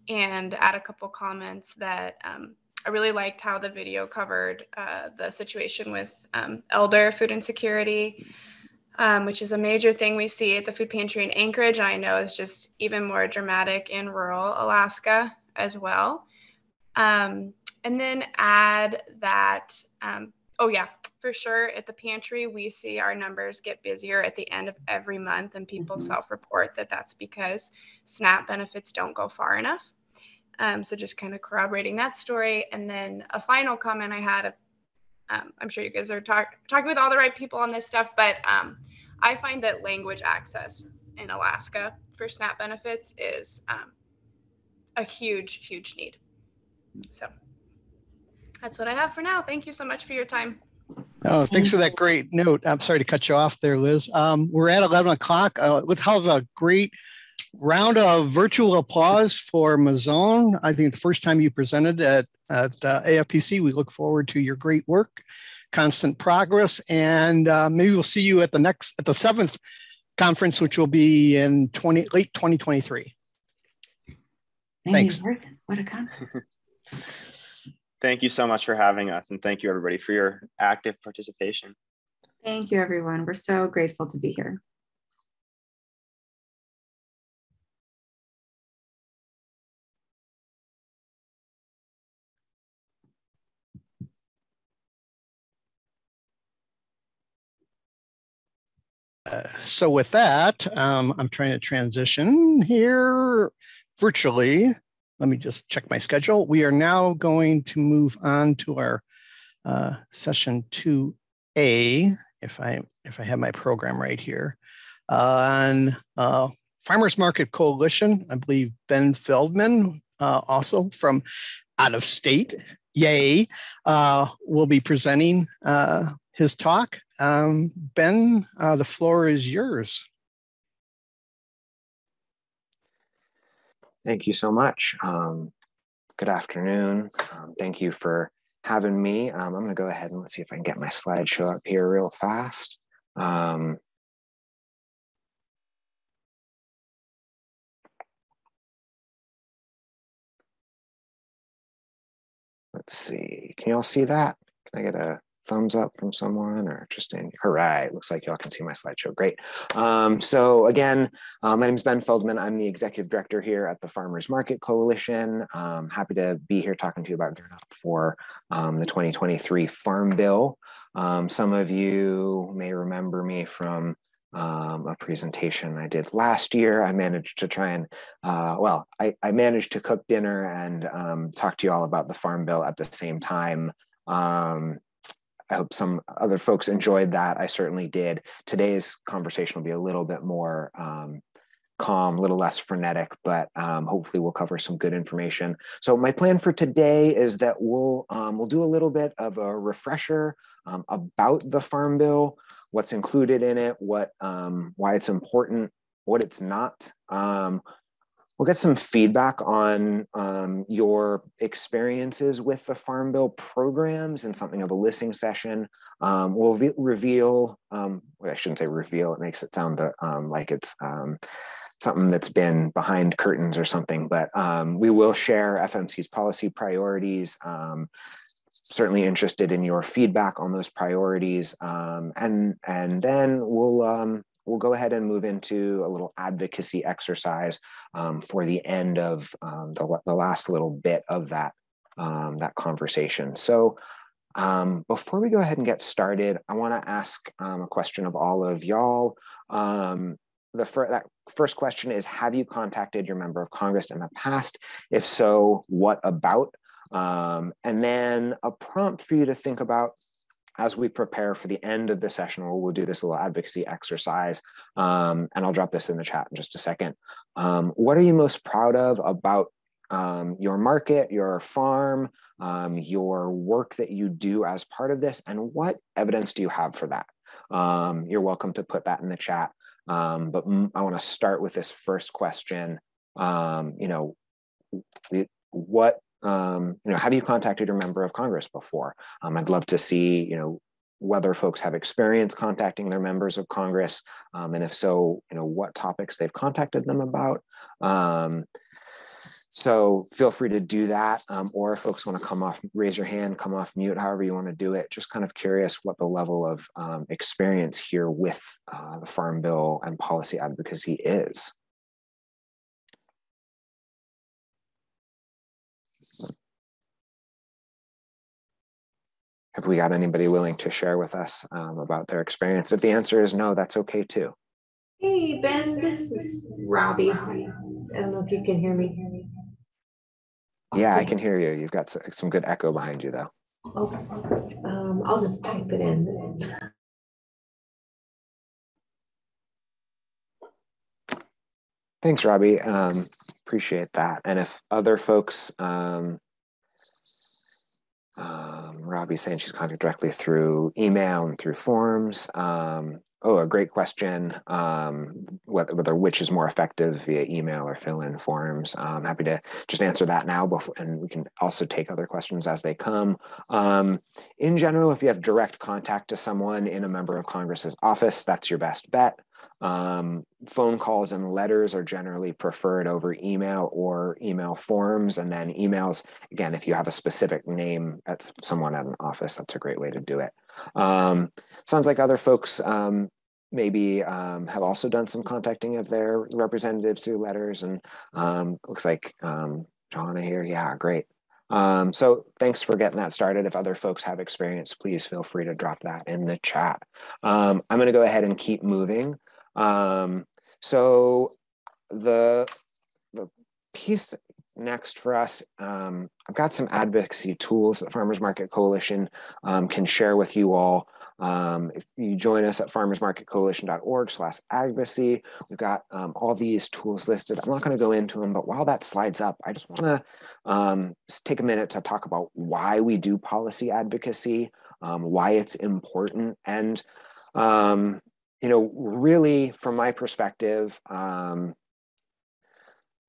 and add a couple comments that um, I really liked how the video covered uh, the situation with um, elder food insecurity, um, which is a major thing we see at the food pantry in Anchorage. I know is just even more dramatic in rural Alaska as well. Um, and then add that, um, oh yeah, for sure at the pantry we see our numbers get busier at the end of every month and people mm-hmm. self-report that that's because snap benefits don't go far enough. Um, so just kind of corroborating that story. And then a final comment i had um, i'm sure you guys are talk- talking with all the right people on this stuff but um, i find that language access in alaska for snap benefits is um, a huge huge need. So that's what i have for now. Thank you so much for your time Oh, thanks for that great note. I'm sorry to cut you off there, Liz. Um, we're at 11 o'clock. Uh, let's have a great round of virtual applause for Mazon. I think the first time you presented at, at uh, AFPC, we look forward to your great work, constant progress, and uh, maybe we'll see you at the next, at the seventh conference, which will be in 20, late 2023. Thanks. What a concept. Thank you so much for having us, and thank you everybody for your active participation. Thank you, everyone. We're so grateful to be here. Uh, so with that, um, I'm trying to transition here virtually. Let me just check my schedule. We are now going to move on to our uh, session 2A, if I if I have my program right here. on uh, Farmers Market Coalition, I believe Ben Feldman, uh, also from out of state, yay, uh, will be presenting uh, his talk. Um, ben, uh, the floor is yours. Thank you so much. Um, good afternoon. Um, thank you for having me. Um, I'm going to go ahead and let's see if I can get my slideshow up here real fast. Um, let's see. Can you all see that? Can I get a thumbs up from someone or just in, all right, looks like y'all can see my slideshow, great. Um, so again, uh, my name is Ben Feldman. I'm the executive director here at the Farmers Market Coalition. Um, happy to be here talking to you about gearing up for um, the 2023 Farm Bill. Um, some of you may remember me from um, a presentation I did last year. I managed to try and, uh, well, I, I, managed to cook dinner and um, talk to you all about the Farm Bill at the same time. Um, I hope some other folks enjoyed that. I certainly did. Today's conversation will be a little bit more um, calm, a little less frenetic, but um, hopefully we'll cover some good information. So my plan for today is that we'll um, we'll do a little bit of a refresher um, about the Farm Bill, what's included in it, what um, why it's important, what it's not. We'll get some feedback on um, your experiences with the Farm Bill programs and something of a listening session. Um, we'll re reveal, um, well, I shouldn't say reveal, it makes it sound uh, um, like it's um, something that's been behind curtains or something, but um, we will share FMC's policy priorities certainly interested in your feedback on those priorities. And, and then we'll, we'll go ahead and move into a little advocacy exercise um, for the end of um, the, the last little bit of that, um, that conversation. So um, before we go ahead and get started, I wanna ask um, a question of all of y'all. Um, the fir that first question is, have you contacted your member of Congress in the past? If so, what about? and then a prompt for you to think about as we prepare for the end of the session, we'll, we'll do this little advocacy exercise, um, and I'll drop this in the chat in just a second. Um, what are you most proud of about um, your market, your farm, um, your work that you do as part of this, and what evidence do you have for that? Um, you're welcome to put that in the chat. Um, but I want to start with this first question. you know, what um, you know, have you contacted your member of Congress before? Um, I'd love to see, you know, whether folks have experience contacting their members of Congress, um, and if so, you know, what topics they've contacted them about. Um, so feel free to do that, um, or if folks want to come off, raise your hand, come off mute, however you want to do it. Just kind of curious what the level of um, experience here with uh, the Farm Bill and policy advocacy is. Have we got anybody willing to share with us um, about their experience? If the answer is no, that's okay too. Hey, Ben, this is Robbie. I don't know if you can hear me. Yeah, I can hear you. You've got some good echo behind you, though. Okay. Um, I'll just type it in. Thanks, Robbie. Um, appreciate that. And if other folks um, um, Robbie's saying she's contacted directly through email and through forms. Um, oh, a great question. Um, whether, whether, which is more effective via email or fill in forms. I'm happy to just answer that now, before, and we can also take other questions as they come. Um, in general, if you have direct contact to someone in a member of Congress's office, that's your best bet. Um, phone calls and letters are generally preferred over email or email forms. And then emails, again, if you have a specific name at someone at an office, that's a great way to do it. Um, sounds like other folks um, maybe um, have also done some contacting of their representatives through letters and um, looks like um, Johanna here. Yeah, great. Um, so thanks for getting that started. If other folks have experience, please feel free to drop that in the chat. Um, I'm going to go ahead and keep moving. Um, so the, the piece next for us, um, I've got some advocacy tools that Farmers Market Coalition um, can share with you all. Um, if you join us at farmersmarketcoalition.org slash advocacy, we've got um, all these tools listed. I'm not going to go into them, but while that slides up, I just want to um, take a minute to talk about why we do policy advocacy, um, why it's important, and um, you know, really from my perspective, um,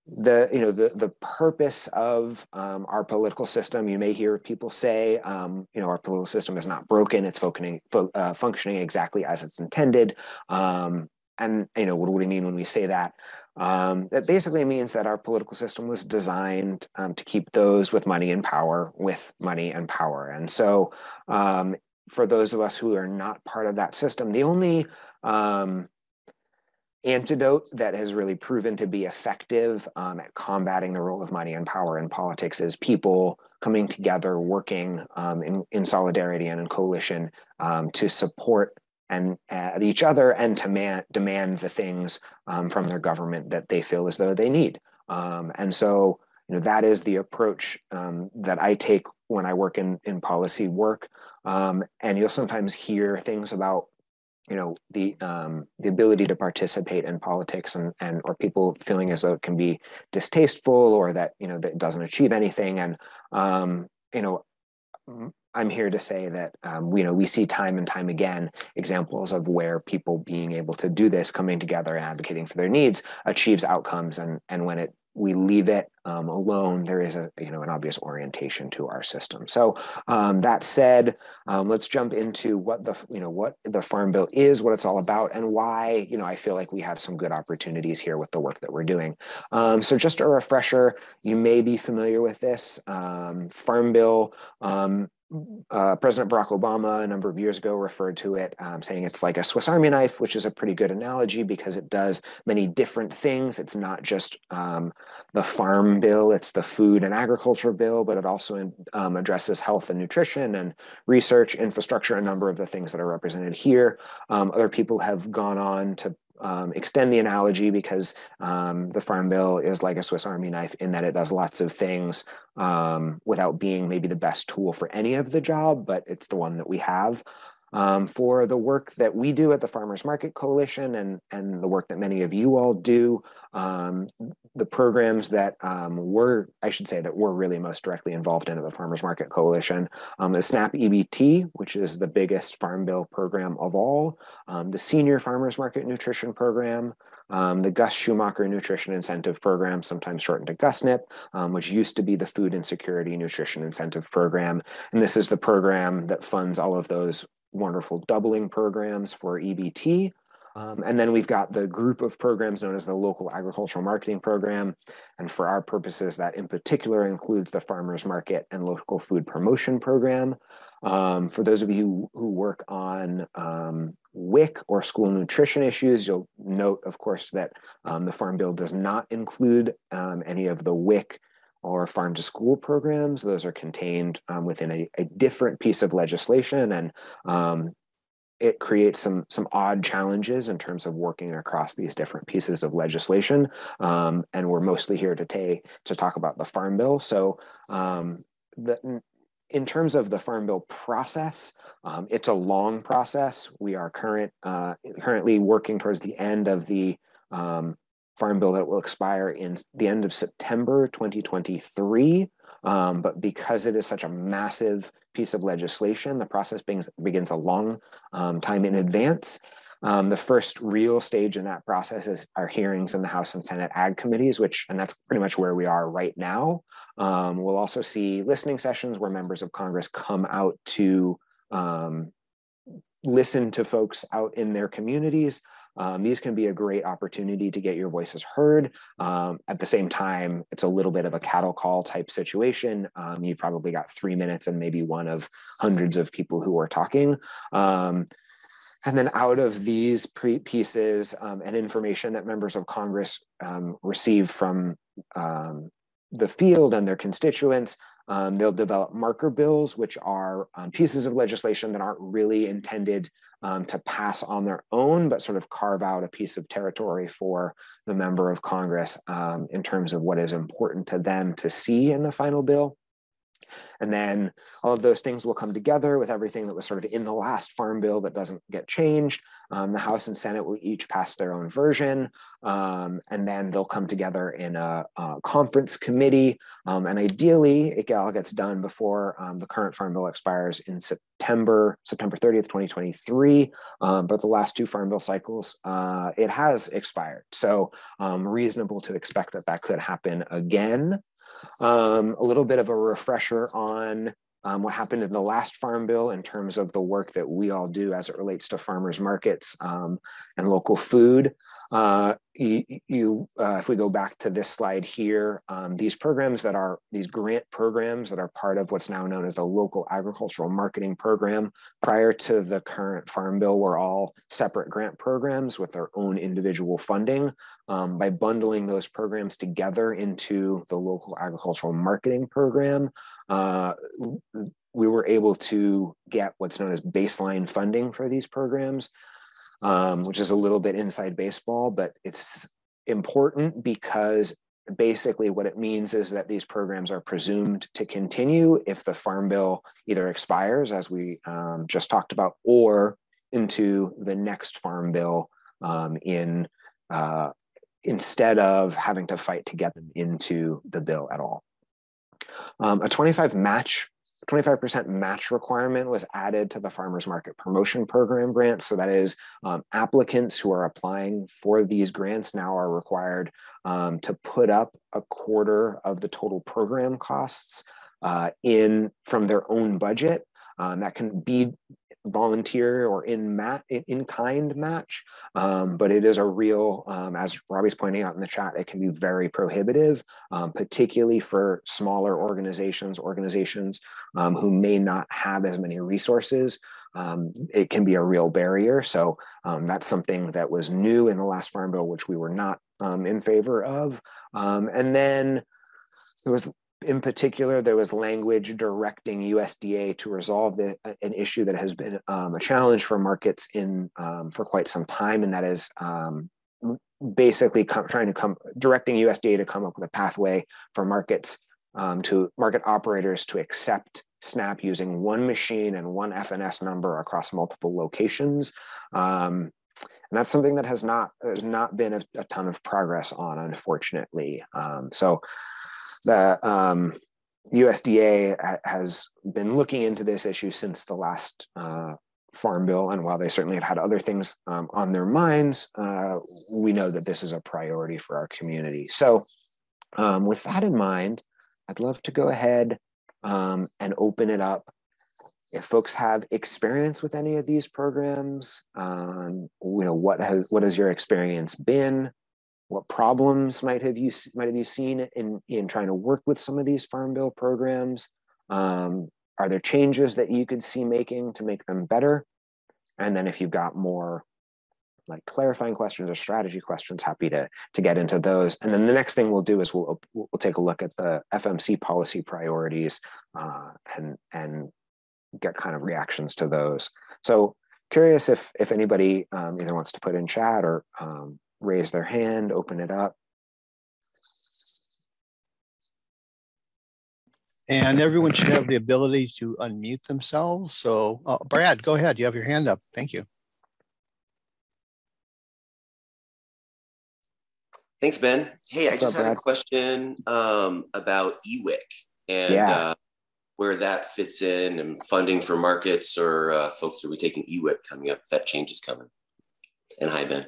the you know the the purpose of um, our political system you may hear people say um, you know our political system is not broken it's functioning uh, functioning exactly as it's intended. Um, and you know what do we mean when we say that? Um, that basically means that our political system was designed um, to keep those with money and power with money and power. And so um, for those of us who are not part of that system the only antidote that has really proven to be effective um, at combating the role of money and power in politics is people coming together, working um, in, in, solidarity and in coalition um, to support and uh, each other and to man, demand the things um, from their government that they feel as though they need. Um, and so, you know, that is the approach um, that I take when I work in, in policy work. Um, and you'll sometimes hear things about you know the um, the ability to participate in politics and and or people feeling as though it can be distasteful or that you know that doesn't achieve anything. And um, you know I'm here to say that um, you know we see time and time again examples of where people being able to do this, coming together, and advocating for their needs, achieves outcomes, and and when it we leave it um, alone, there is a you know an obvious orientation to our system. So um, that said, um, let's jump into what the you know what the Farm Bill is, what it's all about, and why you know I feel like we have some good opportunities here with the work that we're doing. Um, so just a refresher, you may be familiar with this um, Farm Bill. Uh, President Barack Obama a number of years ago referred to it, um, saying it's like a Swiss Army knife, which is a pretty good analogy because it does many different things. It's not just um, the farm bill, it's the food and agriculture bill, but it also um, addresses health and nutrition and research, infrastructure, a number of the things that are represented here. Um, other people have gone on to um, extend the analogy because um, the Farm Bill is like a Swiss Army knife in that it does lots of things um, without being maybe the best tool for any of the job, but it's the one that we have. Um, for the work that we do at the Farmers Market Coalition and, and the work that many of you all do, um, the programs that um, we're, I should say, that we're really most directly involved in at the Farmers Market Coalition, um, the SNAP EBT, which is the biggest Farm Bill program of all, um, the Senior Farmers Market Nutrition Program, um, the Gus Schumacher Nutrition Incentive Program, sometimes shortened to GusNIP, um, which used to be the Food Insecurity Nutrition Incentive Program. And this is the program that funds all of those wonderful doubling programs for EBT. Um, and then we've got the group of programs known as the Local Agricultural Marketing Program. And for our purposes, that in particular includes the Farmers Market and Local Food Promotion Program. Um, for those of you who work on um, WIC or school nutrition issues, you'll note, of course, that um, the Farm Bill does not include um, any of the WIC or farm to school programs. Those are contained um, within a, a, different piece of legislation and um, it creates some some odd challenges in terms of working across these different pieces of legislation. Um, and we're mostly here today to talk about the Farm Bill. So um, the, in terms of the Farm Bill process, um, it's a long process. We are current uh, currently working towards the end of the um, farm bill that will expire in the end of September 2023. Um, but because it is such a massive piece of legislation, the process begins, begins a long um, time in advance. Um, the first real stage in that process is our hearings in the House and Senate Ag committees, which, and that's pretty much where we are right now. Um, we'll also see listening sessions where members of Congress come out to um, listen to folks out in their communities um, these can be a great opportunity to get your voices heard. Um, at the same time, it's a little bit of a cattle call type situation. Um, you've probably got three minutes and maybe one of hundreds of people who are talking. Um, and then out of these pieces um, and information that members of Congress um, receive from the field and their constituents, um, they'll develop marker bills, which are um, pieces of legislation that aren't really intended um, to pass on their own, but sort of carve out a piece of territory for the member of Congress um, in terms of what is important to them to see in the final bill. And then all of those things will come together with everything that was sort of in the last farm bill that doesn't get changed. Um, the House and Senate will each pass their own version, um, and then they'll come together in a, a conference committee. Um, and ideally, it all gets done before um, the current farm bill expires in September, September 30th, 2023. Um, but the last two farm bill cycles, uh, it has expired. So um, reasonable to expect that that could happen again. Um, a little bit of a refresher on um, what happened in the last farm bill in terms of the work that we all do as it relates to farmers markets um, and local food. Uh, you, you uh, if we go back to this slide here, um, these programs that are these grant programs that are part of what's now known as the local agricultural marketing program prior to the current farm bill were all separate grant programs with their own individual funding. Um, by bundling those programs together into the local agricultural marketing program, uh, we were able to get what's known as baseline funding for these programs, um, which is a little bit inside baseball, but it's important because basically what it means is that these programs are presumed to continue if the farm bill either expires as we um, just talked about or into the next farm bill um, in uh, instead of having to fight to get them into the bill at all um, a 25 match 25% match requirement was added to the farmers market promotion program grant. So that is um, applicants who are applying for these grants now are required um, to put up a quarter of the total program costs uh, in from their own budget. Um, that can be volunteer or in mat in kind match um, but it is a real um, as robbie's pointing out in the chat it can be very prohibitive um, particularly for smaller organizations organizations um, who may not have as many resources. Um, it can be a real barrier. So um, that's something that was new in the last farm bill which we were not in favor of. And then there was in particular, there was language directing USDA to resolve the, an issue that has been um, a challenge for markets in um, for quite some time, and that is um, basically com- trying to come directing USDA to come up with a pathway for markets um, to market operators to accept SNAP using one machine and one FNS number across multiple locations. Um, and that's something that has not has not been a, a ton of progress on, unfortunately. Um, so the um, USDA ha has been looking into this issue since the last uh, farm bill, and while they certainly have had other things um, on their minds, uh, we know that this is a priority for our community. So, um, with that in mind, I'd love to go ahead um, and open it up. If folks have experience with any of these programs, um, you know what has what has your experience been? What problems might have you might have you seen in in trying to work with some of these farm bill programs? Um, are there changes that you could see making to make them better? And then if you've got more like clarifying questions or strategy questions happy to to get into those. And then the next thing we'll do is we'll we'll take a look at the fmc policy priorities uh, and and get kind of reactions to those. So curious if if anybody um, either wants to put in chat or um, raise their hand, open it up. And everyone should have the ability to unmute themselves. So uh, Brad, go ahead. You have your hand up. Thank you. Thanks, Ben. Hey, What's I just up, had Brad? a question um, about EWIC and Yeah. uh, where that fits in and funding for markets or uh, folks that will be taking EWIC coming up that change is coming. And hi, Ben.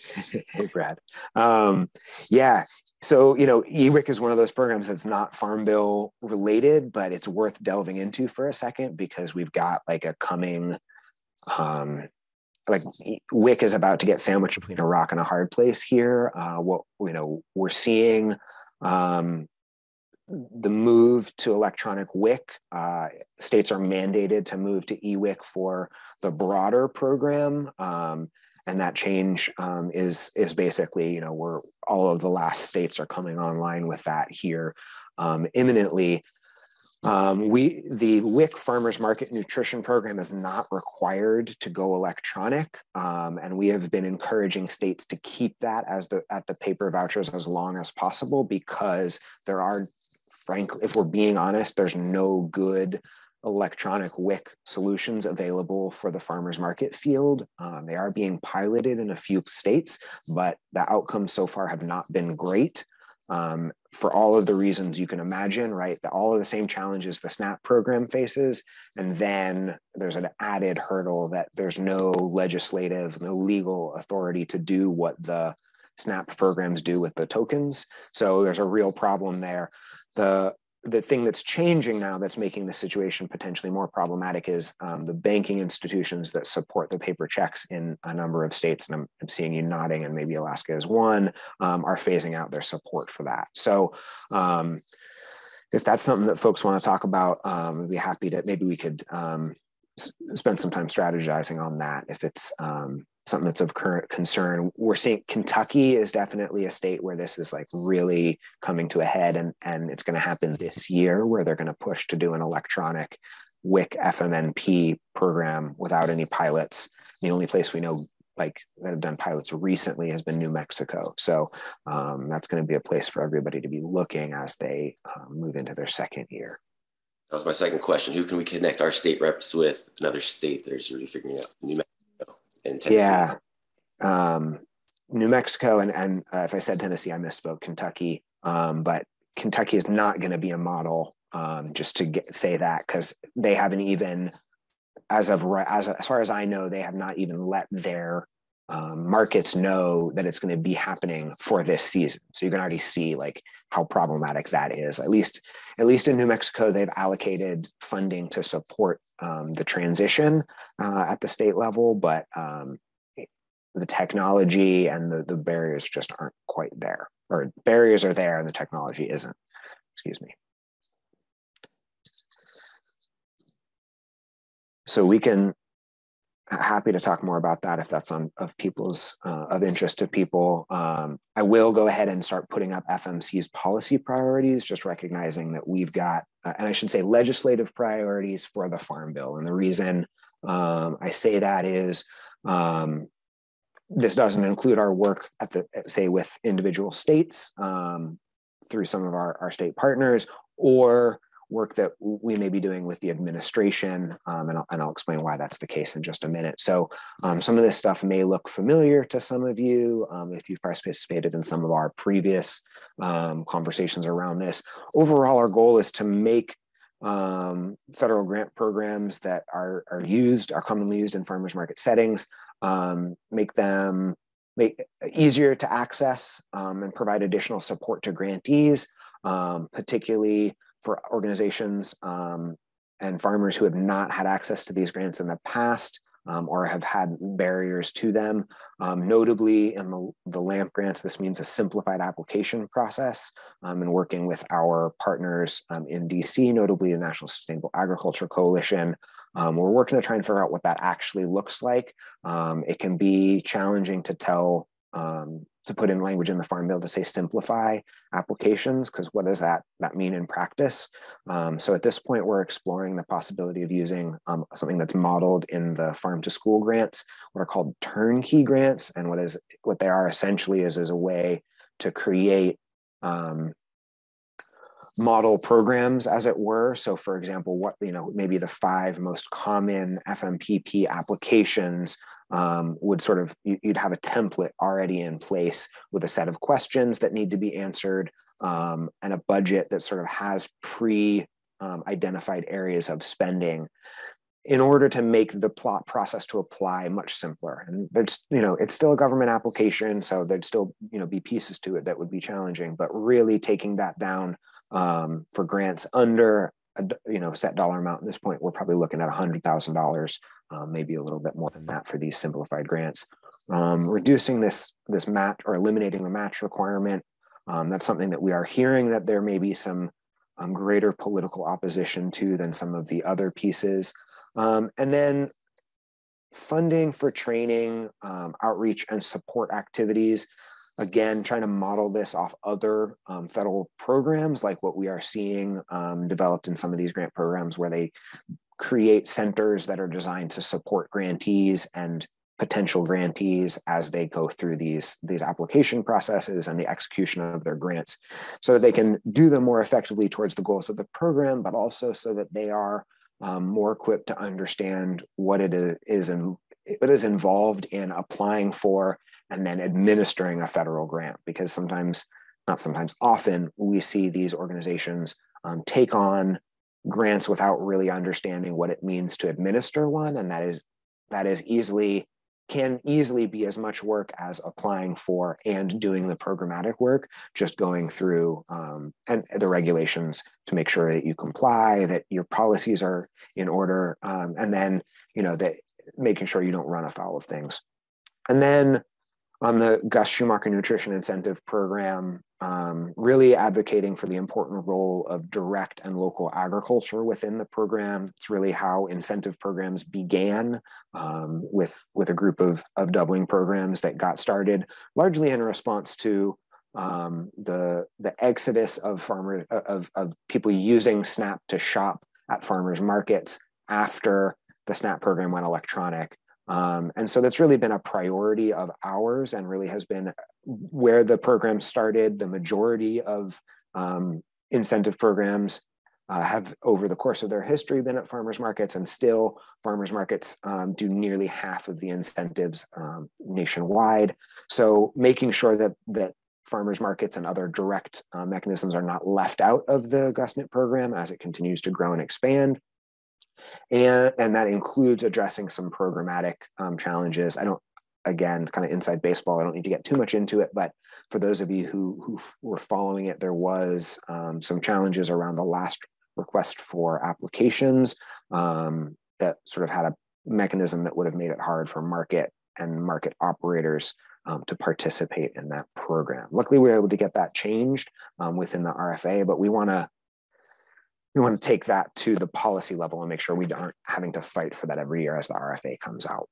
hey brad um, yeah so you know ewic is one of those programs that's not farm bill related but it's worth delving into for a second because we've got like a coming um, like WIC is about to get sandwiched between a rock and a hard place here. Uh, what you know, we're seeing um, the move to electronic WIC. Uh, states are mandated to move to eWIC for the broader program, um, and that change um, is is basically you know we're all of the last states are coming online with that here um, imminently. Um, we the WIC Farmers Market Nutrition Program is not required to go electronic, um, and we have been encouraging states to keep that as the at the paper vouchers as long as possible because there are, frankly, if we're being honest, there's no good electronic WIC solutions available for the farmers market field. Um, they are being piloted in a few states, but the outcomes so far have not been great um, for all of the reasons you can imagine, right? The, all of the same challenges the SNAP program faces. And then there's an added hurdle that there's no legislative, no legal authority to do what the SNAP programs do with the tokens. So there's a real problem there. The the thing that's changing now that's making the situation potentially more problematic is um, the banking institutions that support the paper checks in a number of states, and I'm, I'm seeing you nodding, and maybe Alaska is one, um, are phasing out their support for that. So, um, if that's something that folks want to talk about, um, I'd be happy to. Maybe we could um, spend some time strategizing on that if it's um, something that's of current concern. We're seeing Kentucky is definitely a state where this is like really coming to a head, and and it's going to happen this year where they're going to push to do an electronic WIC FMNP program without any pilots. The only place we know like that have done pilots recently has been New Mexico. So um, that's going to be a place for everybody to be looking as they um, move into their second year. That was my second question. Who can we connect our state reps with? Another state that is really figuring out New Mexico in Tennessee? Yeah. Um, New Mexico and, and uh, if I said Tennessee, I misspoke, Kentucky. Um, but Kentucky is not going to be a model um, just to get, say that because they haven't even, as of as, as far as I know, they have not even let their um, markets know that it's going to be happening for this season. So you can already see like how problematic that is. At least, at least in New Mexico, they've allocated funding to support um, the transition uh, at the state level, but um, the technology and the, the barriers just aren't quite there, or barriers are there and the technology isn't. Excuse me. So we can happy to talk more about that if that's on of people's uh, of interest to people. Um, I will go ahead and start putting up FMC's policy priorities, just recognizing that we've got, uh, and I should say legislative priorities for the Farm Bill. And the reason um, I say that is um, this doesn't include our work at the say with individual states um, through some of our, our state partners or work that we may be doing with the administration, um, and, I'll, and, I'll, explain why that's the case in just a minute. So um, some of this stuff may look familiar to some of you um, if you've participated in some of our previous um, conversations around this. Overall, our goal is to make um, federal grant programs that are, are used, are commonly used in farmers market settings, um, make them make easier to access and provide additional support to grantees, particularly for organizations um, and farmers who have not had access to these grants in the past um, or have had barriers to them. Um, notably, in the, the LAMP grants, this means a simplified application process um, and working with our partners um, in DC, notably the National Sustainable Agriculture Coalition. Um, we're working to try and figure out what that actually looks like. it can be challenging to tell um, to put in language in the farm bill to say simplify applications because what does that that mean in practice? Um, so at this point we're exploring the possibility of using um, something that's modeled in the farm to school grants what are called turnkey grants and what is what they are essentially is is a way to create um, model programs as it were. So for example what you know maybe the five most common fmpp applications um, would sort of you'd have a template already in place with a set of questions that need to be answered um, and a budget that sort of has pre um, identified areas of spending in order to make the plot process to apply much simpler. And there's you know it's still a government application so there'd still you know be pieces to it that would be challenging but really taking that down um, for grants under a you know set dollar amount at this point. We're probably looking at hundred thousand um, dollars, maybe a little bit more than that for these simplified grants. Um, reducing this this match or eliminating the match requirement. Um, that's something that we are hearing that there may be some um, greater political opposition to than some of the other pieces. Um, and then funding for training, outreach, and support activities again trying to model this off other um, federal programs like what we are seeing um, developed in some of these grant programs where they create centers that are designed to support grantees and potential grantees as they go through these these application processes and the execution of their grants so that they can do them more effectively towards the goals of the program but also so that they are um, more equipped to understand what it is and what is involved in applying for and then administering a federal grant because sometimes not sometimes often we see these organizations um, take on grants without really understanding what it means to administer one and that is that is easily can easily be as much work as applying for and doing the programmatic work just going through um, and the regulations to make sure that you comply that your policies are in order um, and then you know that making sure you don't run afoul of things. And then on the Gus Schumacher Nutrition Incentive Program, um, really advocating for the important role of direct and local agriculture within the program. It's really how incentive programs began um, with, with a group of, of doubling programs that got started largely in response to um, the, the exodus of farmers of, of people using SNAP to shop at farmers markets after the SNAP program went electronic. Um, and so that's really been a priority of ours and really has been where the program started. The majority of um, incentive programs uh, have, over the course of their history, been at farmers markets, and still farmers markets um, do nearly half of the incentives um, nationwide. So making sure that that farmers markets and other direct uh, mechanisms are not left out of the GusNIP program as it continues to grow and expand and and that includes addressing some programmatic um, challenges. I don't, again, kind of inside baseball. I don't need to get too much into it, but for those of you who who were following it, there was um, some challenges around the last request for applications um, that sort of had a mechanism that would have made it hard for market and market operators um, to participate in that program. Luckily, we were able to get that changed um, within the RFA, but we want to we want to take that to the policy level and make sure we aren't having to fight for that every year as the RFA comes out.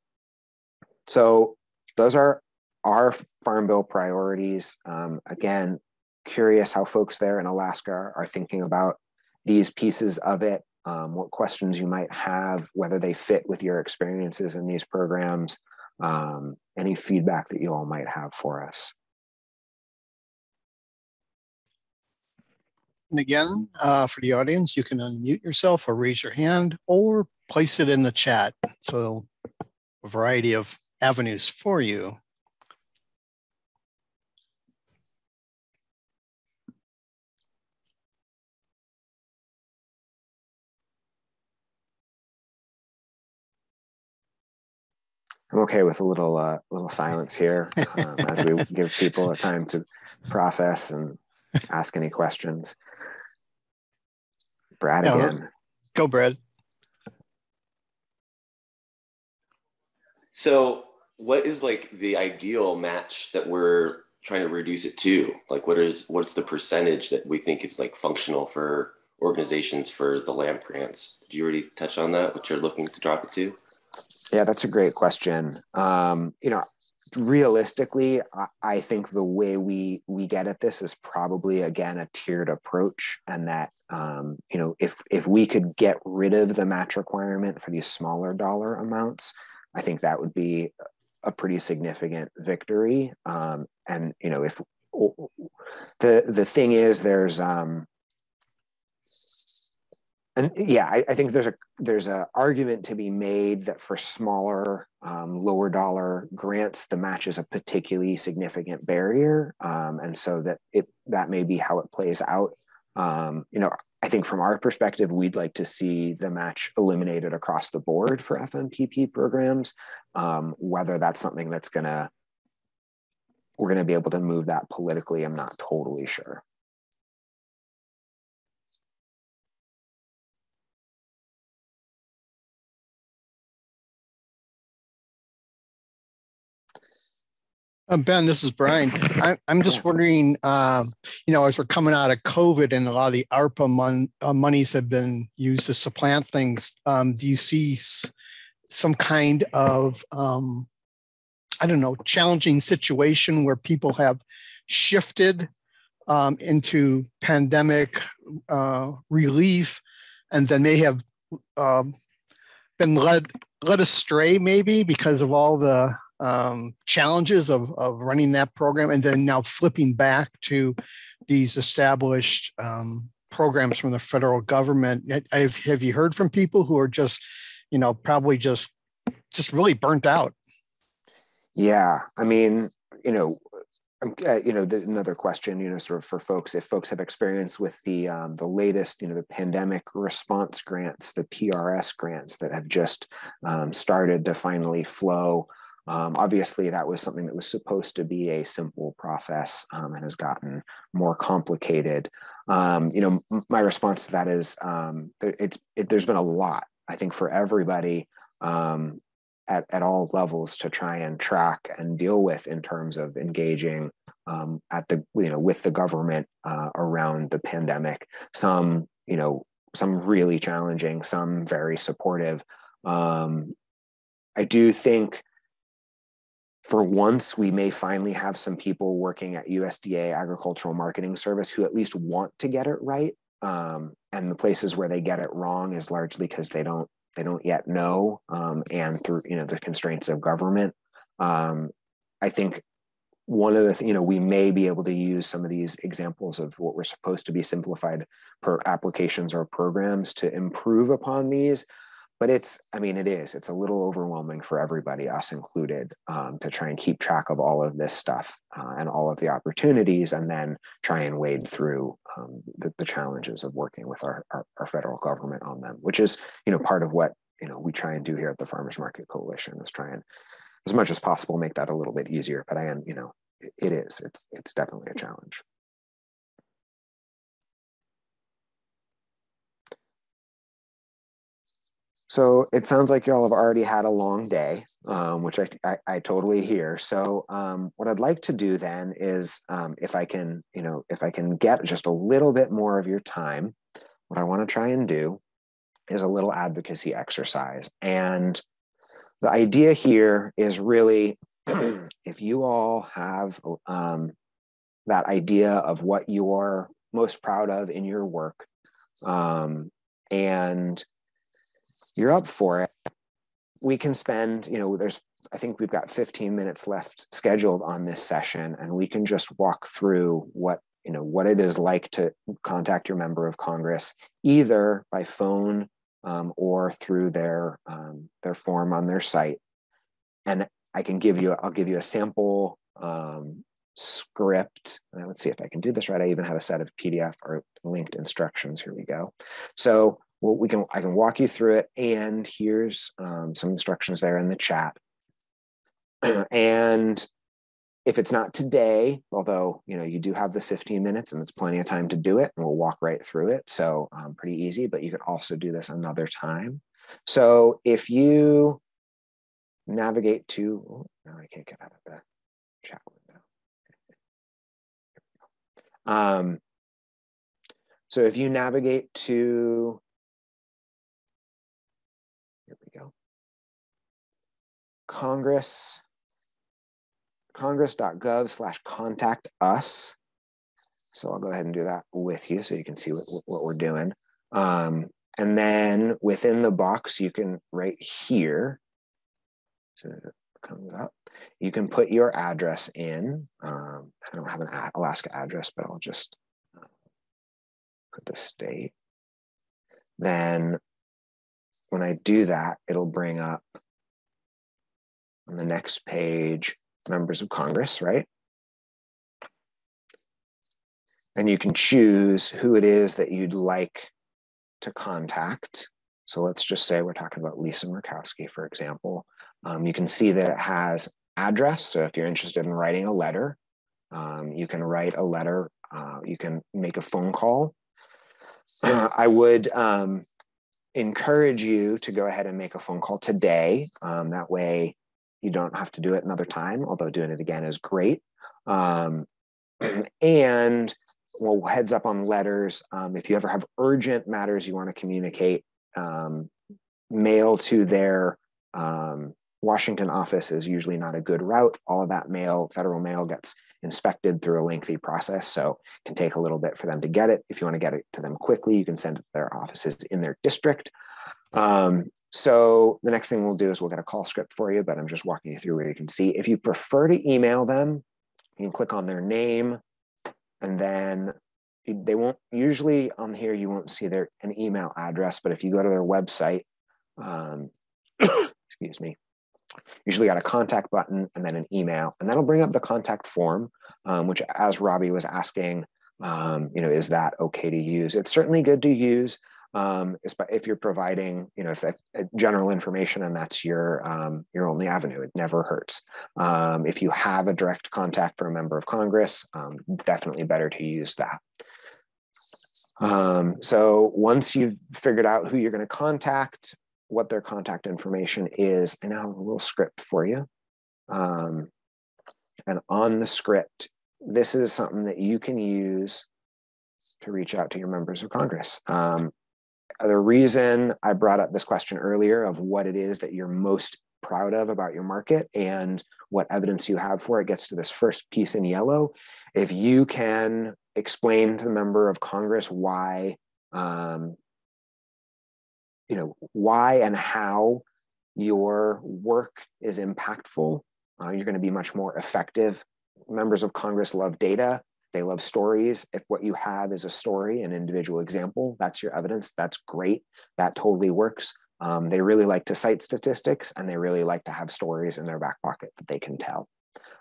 So those are our Farm Bill priorities. Um, again, curious how folks there in Alaska are thinking about these pieces of it, um, what questions you might have, whether they fit with your experiences in these programs, um, any feedback that you all might have for us. And again, uh, for the audience, you can unmute yourself or raise your hand or place it in the chat. So a variety of avenues for you. I'm okay with a little uh, little silence here um, as we give people a time to process and ask any questions. Brad yeah, again. Go, Brad. So, what is like the ideal match that we're trying to reduce it to? Like, what is what's the percentage that we think is like functional for organizations for the LAMP grants? Did you already touch on that? What you're looking to drop it to? Yeah, that's a great question. Um, you know, realistically, I, I think the way we we get at this is probably again a tiered approach, and that um, you know if if we could get rid of the match requirement for these smaller dollar amounts, I think that would be a pretty significant victory. Um, and you know if the the thing is, there's um, and yeah, I, I, think there's a there's a argument to be made that for smaller, um, lower dollar grants, the match is a particularly significant barrier, um, and so that it that may be how it plays out. Um, you know, I think from our perspective, we'd like to see the match eliminated across the board for FMPP programs. Um, whether that's something that's gonna we're gonna be able to move that politically, I'm not totally sure. Um, ben, this is Brian. I, I'm just wondering, uh, you know, as we're coming out of COVID and a lot of the ARPA mon- uh, monies have been used to supplant things, um, do you see s- some kind of, um, I don't know, challenging situation where people have shifted um, into pandemic uh, relief and then may have um, been led led astray maybe because of all the um, challenges of, of running that program and then now flipping back to these established um, programs from the federal government have, have you heard from people who are just you know probably just just really burnt out yeah i mean you know uh, you know, the, another question, you know, sort of for folks, if folks have experience with the um, the latest, you know, the pandemic response grants, the PRS grants that have just um, started to finally flow. Um, obviously, that was something that was supposed to be a simple process um, and has gotten more complicated. Um, you know, my response to that is um, it's it, there's been a lot. I think for everybody, um, at, at all levels to try and track and deal with in terms of engaging um, at the you know with the government uh, around the pandemic some you know some really challenging some very supportive i do think for once we may finally have some people working at usda agricultural marketing service who at least want to get it right um, and the places where they get it wrong is largely because they don't they don't yet know, um, and through you know the constraints of government. Um, I think one of the you know we may be able to use some of these examples of what were supposed to be simplified per applications or programs to improve upon these but it's i mean it is it's a little overwhelming for everybody us included um, to try and keep track of all of this stuff uh, and all of the opportunities and then try and wade through um, the, the, challenges of working with our, our, our, federal government on them which is you know part of what you know we try and do here at the farmers market coalition is try and as much as possible make that a little bit easier but i am you know it, it is it's it's definitely a challenge So it sounds like y'all have already had a long day, um, which I, I, I, totally hear. So um, what I'd like to do then is, um, if I can, you know, if I can get just a little bit more of your time, what I want to try and do is a little advocacy exercise. And the idea here is really, if you all have um, that idea of what you're most proud of in your work, um, and you're up for it, we can spend, you know, there's, I think we've got 15 minutes left scheduled on this session, and we can just walk through what, you know, what it is like to contact your member of Congress, either by phone um, or through their um, their form on their site. And I can give you, I'll give you a sample um, script. let's see if I can do this right. I even have a set of PDF or linked instructions. Here we go. So well, we can I can walk you through it, and here's um, some instructions there in the chat. and if it's not today, although you know you do have the 15 minutes and it's plenty of time to do it, and we'll walk right through it. So um, pretty easy, but you can also do this another time. So if you navigate to, oh, no, I can't get out of the chat window. Um, so if you navigate to Congress, congress.gov slash contact us. So I'll go ahead and do that with you so you can see what, what we're doing. Um, and then within the box, you can right here, so it comes up, you can put your address in. Um, I don't have an Alaska address, but I'll just uh, put the state. Then when I do that, it'll bring up on the next page, members of Congress, right? And you can choose who it is that you'd like to contact. So let's just say we're talking about Lisa Murkowski, for example. Um, you can see that it has address. So if you're interested in writing a letter, um, you can write a letter. Uh, you can make a phone call. Uh, I would um, encourage you to go ahead and make a phone call today. Um, that way, you don't have to do it another time, although doing it again is great. Um, and well, heads up on letters. Um, if you ever have urgent matters you want to communicate, um, mail to their um, Washington office is usually not a good route. All of that mail, federal mail, gets inspected through a lengthy process, so it can take a little bit for them to get it. If you want to get it to them quickly, you can send it to their offices in their district. Um, so the next thing we'll do is we'll get a call script for you, but I'm just walking you through where you can see. If you prefer to email them, you can click on their name and then they won't usually on here you won't see their an email address but if you go to their website um, excuse me usually got a contact button and then an email and that'll bring up the contact form um, which as robbie was asking um, you know is that okay to use it's certainly good to use um, if you're providing, you know, if, if uh, general information and that's your um, your only avenue, it never hurts. Um, if you have a direct contact for a member of Congress, um, definitely better to use that. Um, so once you've figured out who you're going to contact, what their contact information is, I now have a little script for you. Um, and on the script, this is something that you can use to reach out to your members of Congress. Um, the reason I brought up this question earlier of what it is that you're most proud of about your market and what evidence you have for it gets to this first piece in yellow. If you can explain to the member of Congress why, um, you know, why and how your work is impactful, uh, you're going to be much more effective. Members of Congress love data. They love stories. If what you have is a story, an individual example, that's your evidence. That's great. That totally works. Um, they really like to cite statistics and they really like to have stories in their back pocket that they can tell.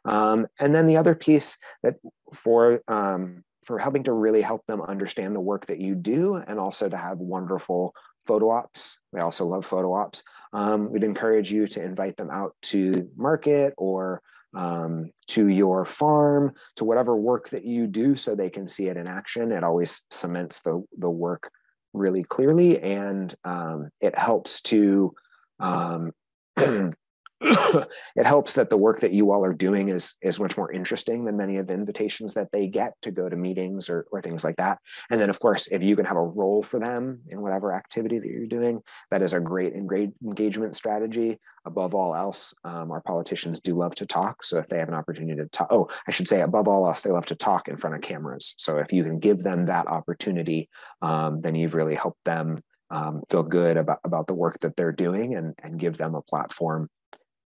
Um, and then the other piece that for um, for helping to really help them understand the work that you do and also to have wonderful photo ops. We also love photo ops. Um, we'd encourage you to invite them out to market or um, to your farm, to whatever work that you do so they can see it in action. It always cements the, the work really clearly and um, it helps to um, it helps that the work that you all are doing is is much more interesting than many of the invitations that they get to go to meetings or, or things like that. And then of course if you can have a role for them in whatever activity that you're doing that is a great and great engagement strategy. Above all else um, our politicians do love to talk. So if they have an opportunity to talk oh i should say above all else they love to talk in front of cameras. So if you can give them that opportunity um, then you've really helped them um, feel good about, about the work that they're doing and, and give them a platform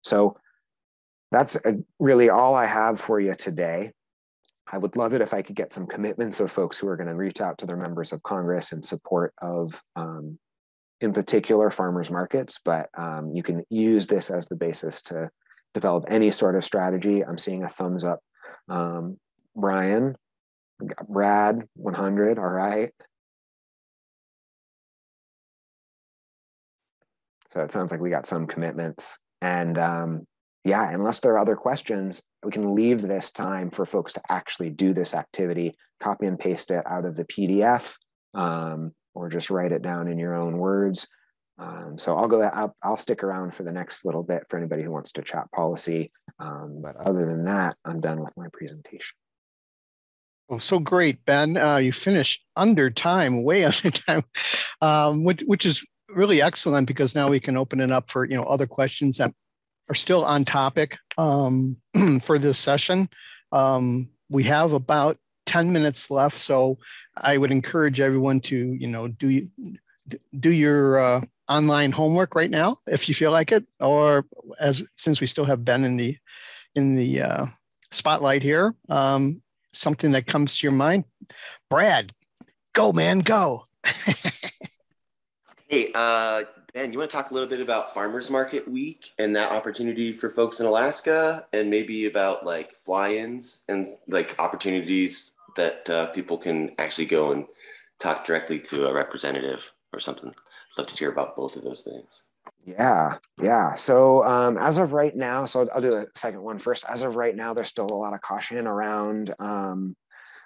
so that's uh, really all I have for you today. I would love it if I could get some commitments of folks who are going to reach out to their members of Congress in support of, um, in particular, farmers markets. But um, you can use this as the basis to develop any sort of strategy. I'm seeing a thumbs up. Um, Brian, Brad, 100. All right. So it sounds like we got some commitments. And um, yeah, unless there are other questions, we can leave this time for folks to actually do this activity, copy and paste it out of the PDF, um, or just write it down in your own words. Um, so I'll go, I'll, I'll, stick around for the next little bit for anybody who wants to chat policy. Um, but other than that, I'm done with my presentation. Well, so great, Ben. Uh, you finished under time, way under time, um, which, which is really excellent because now we can open it up for you know other questions that are still on topic um, for this session. Um, we have about 10 minutes left, so I would encourage everyone to you know do do your uh, online homework right now if you feel like it, or as since we still have Ben in the in the uh, spotlight here, um, something that comes to your mind. Brad, go man, go. Hey, uh, Ben, you want to talk a little bit about Farmers Market Week and that opportunity for folks in Alaska, and maybe about like fly-ins and like opportunities that uh, people can actually go and talk directly to a representative or something. Love to hear about both of those things. Yeah, yeah. So um, as of right now, so I'll do the second one first. As of right now, there's still a lot of caution around um,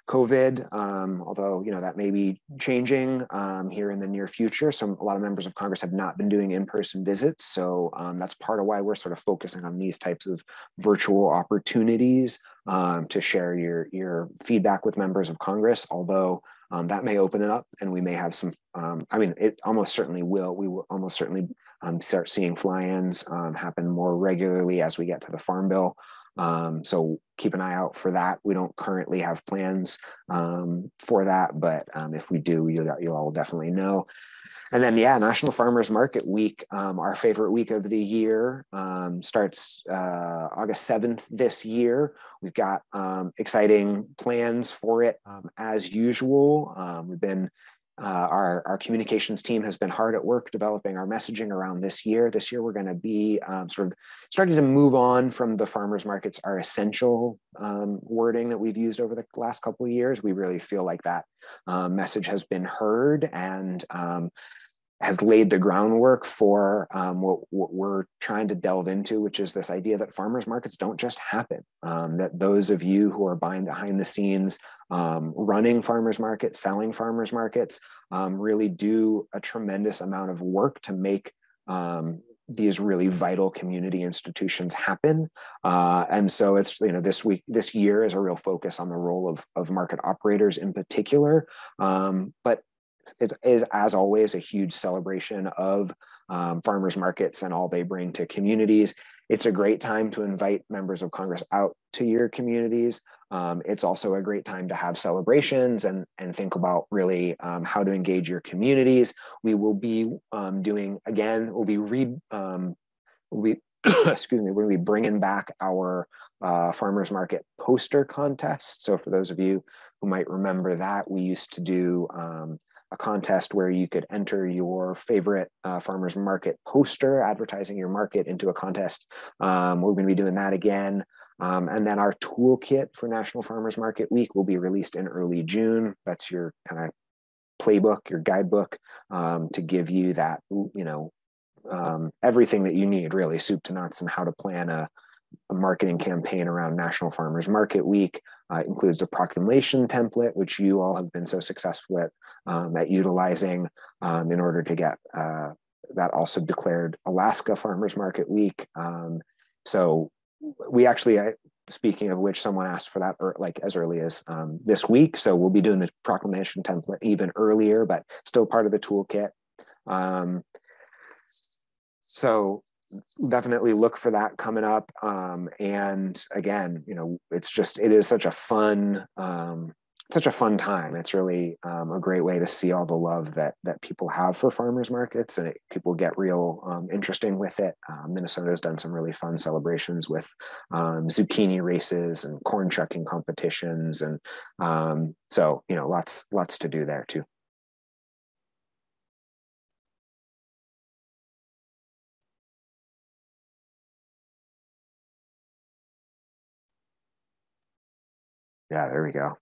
COVID, um, although you know that may be changing um, here in the near future. Some a lot of members of Congress have not been doing in-person visits, so um, that's part of why we're sort of focusing on these types of virtual opportunities um, to share your your feedback with members of Congress. Although um, that may open it up, and we may have some. Um, I mean, it almost certainly will. We will almost certainly start seeing fly-ins happen more regularly as we get to the Farm Bill. Um, so keep an eye out for that. We don't currently have plans um, for that, but um, if we do, you'll, you'll all definitely know. And then, yeah, National Farmers Market Week, um, our favorite week of the year, um, starts uh, August 7th this year. We've got um, exciting plans for it as usual. we've been uh, our, our communications team has been hard at work developing our messaging around this year. This year, we're going to be um, sort of starting to move on from the farmers markets, are essential um, wording that we've used over the last couple of years. We really feel like that um, message has been heard and um, has laid the groundwork for um, what, what, we're trying to delve into, which is this idea that farmers markets don't just happen. Um, that those of you who are buying behind the scenes um, running farmers markets, selling farmers markets, um, really do a tremendous amount of work to make um, these really vital community institutions happen. Uh, and so it's, you know, this week, this year is a real focus on the role of, of market operators in particular. Um, but it is, as always, a huge celebration of um, farmers markets and all they bring to communities. It's a great time to invite members of Congress out to your communities. Um, it's also a great time to have celebrations and, and think about really um, how to engage your communities. We will be um, doing, again, we'll be re, um, we excuse me, we'll be bringing back our uh, farmers market poster contest. So for those of you who might remember that, we used to do um, a contest where you could enter your favorite uh, farmers market poster advertising your market into a contest. Um, we're going to be doing that again. Um, and then our toolkit for National Farmers Market Week will be released in early June. That's your kind of playbook, your guidebook um, to give you that, you know, um, everything that you need, really, soup to nuts, and how to plan a, a marketing campaign around National Farmers Market Week. Uh, includes a proclamation template, which you all have been so successful at, at utilizing um, in order to get uh, that also declared Alaska Farmers Market Week. Um, so we actually, speaking of which, someone asked for that like as early as um, this week. So we'll be doing the proclamation template even earlier, but still part of the toolkit. Um, so definitely look for that coming up. Um, and again, you know, it's just it is such a fun um, such a fun time. It's really um, a great way to see all the love that that people have for farmers markets, and it, people get real um, interesting with it. Uh, Minnesota has done some really fun celebrations with um, zucchini races and corn shucking competitions, and um, so you know, lots lots to do there too. Yeah, there we go.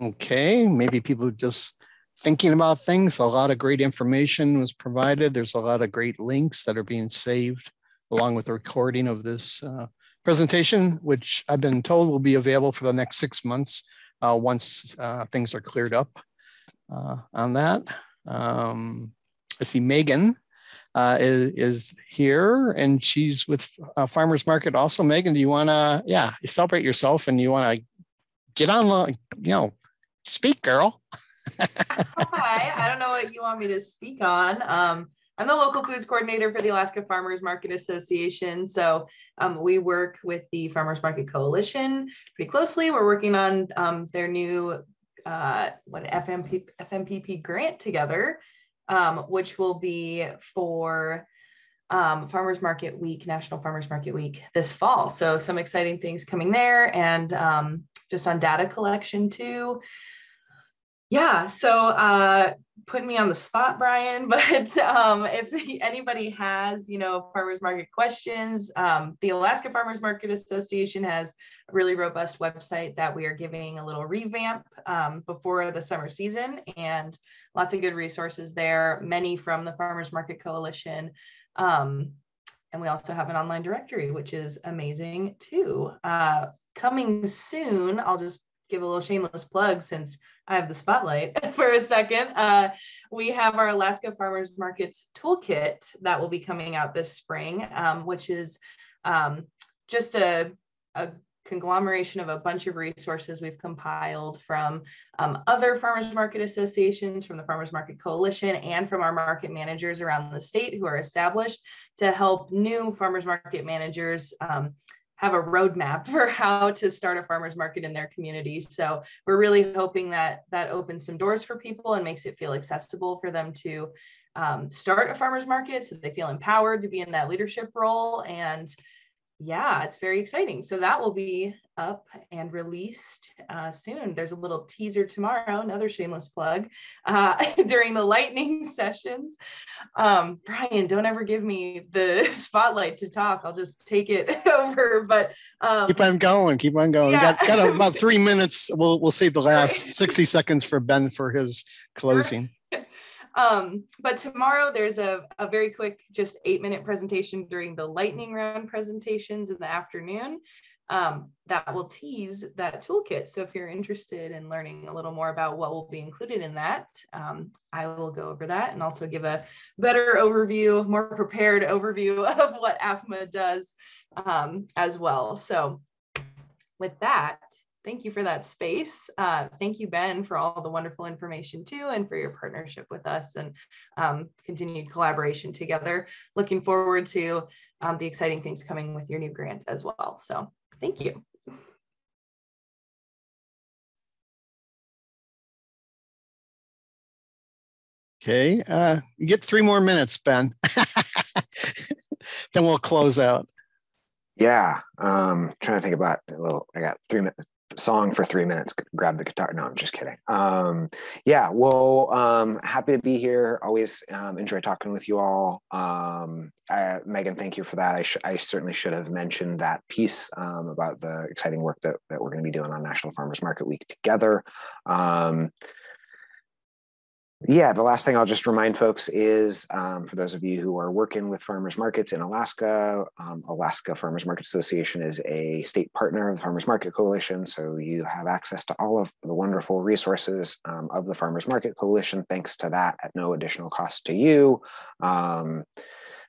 Okay, maybe people just thinking about things. A lot of great information was provided. There's a lot of great links that are being saved along with the recording of this uh, presentation, which I've been told will be available for the next six months uh, once uh, things are cleared up uh, on that. Um, I see Megan uh, is, is, here and she's with uh, Farmers Market also. Megan, do you want to, yeah, celebrate yourself and you want to get on, you know, speak, girl. Hi, I don't know what you want me to speak on. Um, I'm the local foods coordinator for the Alaska Farmers Market Association. So um, we work with the Farmers Market Coalition pretty closely. We're working on um, their new uh, what FMP, FMPP grant together, um, which will be for um, Farmers Market Week, National Farmers Market Week this fall. So some exciting things coming there and um, just on data collection too. Yeah, so uh, putting me on the spot, Brian, but um, if anybody has, you know, farmers market questions, um, the Alaska Farmers Market Association has a really robust website that we are giving a little revamp um, before the summer season and lots of good resources there, many from the Farmers Market Coalition. Um, and we also have an online directory, which is amazing too. Uh, coming soon, I'll just give a little shameless plug since I have the spotlight for a second. Uh, we have our Alaska Farmers Markets Toolkit that will be coming out this spring, um, which is um, just a, a conglomeration of a bunch of resources we've compiled from um, other farmers market associations, from the Farmers Market Coalition, and from our market managers around the state who are established to help new farmers market managers um, have a roadmap for how to start a farmers market in their community. So we're really hoping that that opens some doors for people and makes it feel accessible for them to um, start a farmers market so they feel empowered to be in that leadership role and yeah, it's very exciting. So that will be up and released uh, soon. There's a little teaser tomorrow, another shameless plug, uh, during the lightning sessions. Um, Brian, don't ever give me the spotlight to talk. I'll just take it over. But um, keep on going, keep on going. Yeah. got, got about three minutes. We'll we'll save the last 60 seconds for Ben for his closing. Um, but tomorrow there's a, a very quick, just eight minute presentation during the lightning round presentations in the afternoon um, that will tease that toolkit. So if you're interested in learning a little more about what will be included in that, um, I will go over that and also give a better overview, more prepared overview of what AFMA does um, as well. So with that, thank you for that space. Uh, thank you, Ben, for all the wonderful information too, and for your partnership with us and um, continued collaboration together. Looking forward to um, the exciting things coming with your new grant as well. So thank you. Okay, uh, you get three more minutes, Ben. then we'll close out. Yeah, um, trying to think about a little. I got three minutes, song for three minutes grab the guitar. No i'm just kidding. Um yeah well um happy to be here. Always um, enjoy talking with you all. Um I, megan thank you for that. I, sh- I certainly should have mentioned that piece um, about the exciting work that, that we're going to be doing on national farmers market week together. Um yeah, the last thing I'll just remind folks is um, for those of you who are working with farmers markets in Alaska, um, Alaska Farmers Market Association is a state partner of the Farmers Market Coalition. So you have access to all of the wonderful resources um, of the Farmers Market Coalition, thanks to that at no additional cost to you um,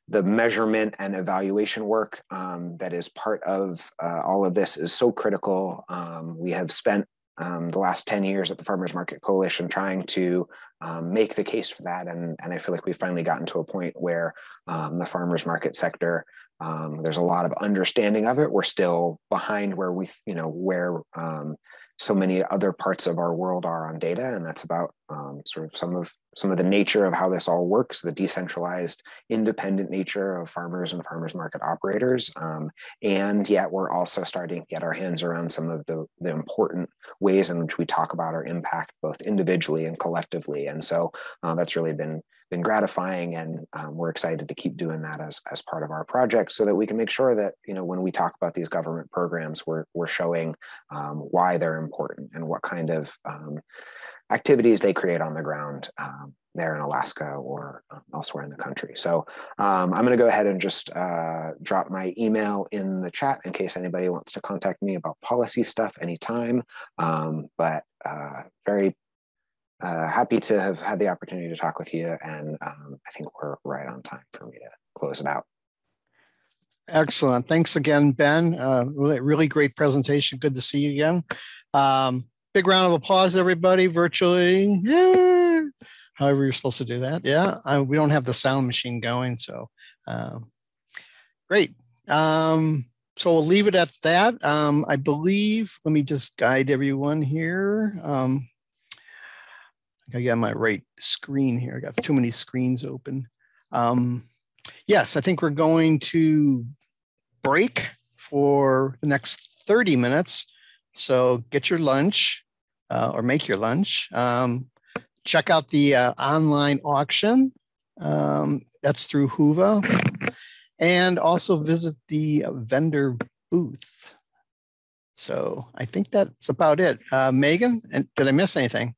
the measurement and evaluation work um, that is part of uh, all of this is so critical. Um, we have spent um, the last 10 years at the Farmers Market Coalition trying to um, make the case for that. And, and I feel like we've finally gotten to a point where um, the farmers market sector, um, there's a lot of understanding of it. We're still behind where we, you know, where um, so many other parts of our world are on data and that's about um, sort of some of some of the nature of how this all works the decentralized independent nature of farmers and farmers market operators. Um, and yet we're also starting to get our hands around some of the, the important ways in which we talk about our impact both individually and collectively. And so uh, that's really been been gratifying and um, we're excited to keep doing that as, as part of our project so that we can make sure that you know when we talk about these government programs we're, we're showing um, why they're important and what kind of um, activities they create on the ground um, there in Alaska or um, elsewhere in the country. So um, I'm going to go ahead and just uh, drop my email in the chat in case anybody wants to contact me about policy stuff anytime. but uh, very uh, happy to have had the opportunity to talk with you. And um, I think we're right on time for me to close it out. Excellent. Thanks again, Ben. Uh, really, really great presentation. Good to see you again. Um, big round of applause, everybody, virtually. Yeah. However, you're supposed to do that. Yeah. I, we don't have the sound machine going. So um, great. Um, so we'll leave it at that. Um, I believe, let me just guide everyone here. I got my right screen here. I got too many screens open. Um, yes, I think we're going to break for the next 30 minutes. So get your lunch uh, or make your lunch. Um, check out the uh, online auction. Um, that's through Whova. And also visit the vendor booth. So I think that's about it. Uh, Megan, did I miss anything?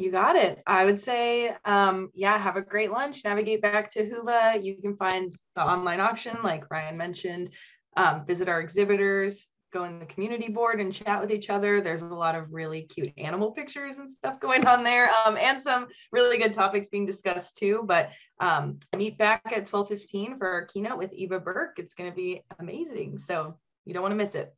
You got it. I would say, um, yeah, have a great lunch. Navigate back to Whova. You can find the online auction, like Ryan mentioned. Um, visit our exhibitors, go in the community board and chat with each other. There's a lot of really cute animal pictures and stuff going on there, um, and some really good topics being discussed too. But um, meet back at 12:15 for our keynote with Eva Burke. It's going to be amazing. So you don't want to miss it.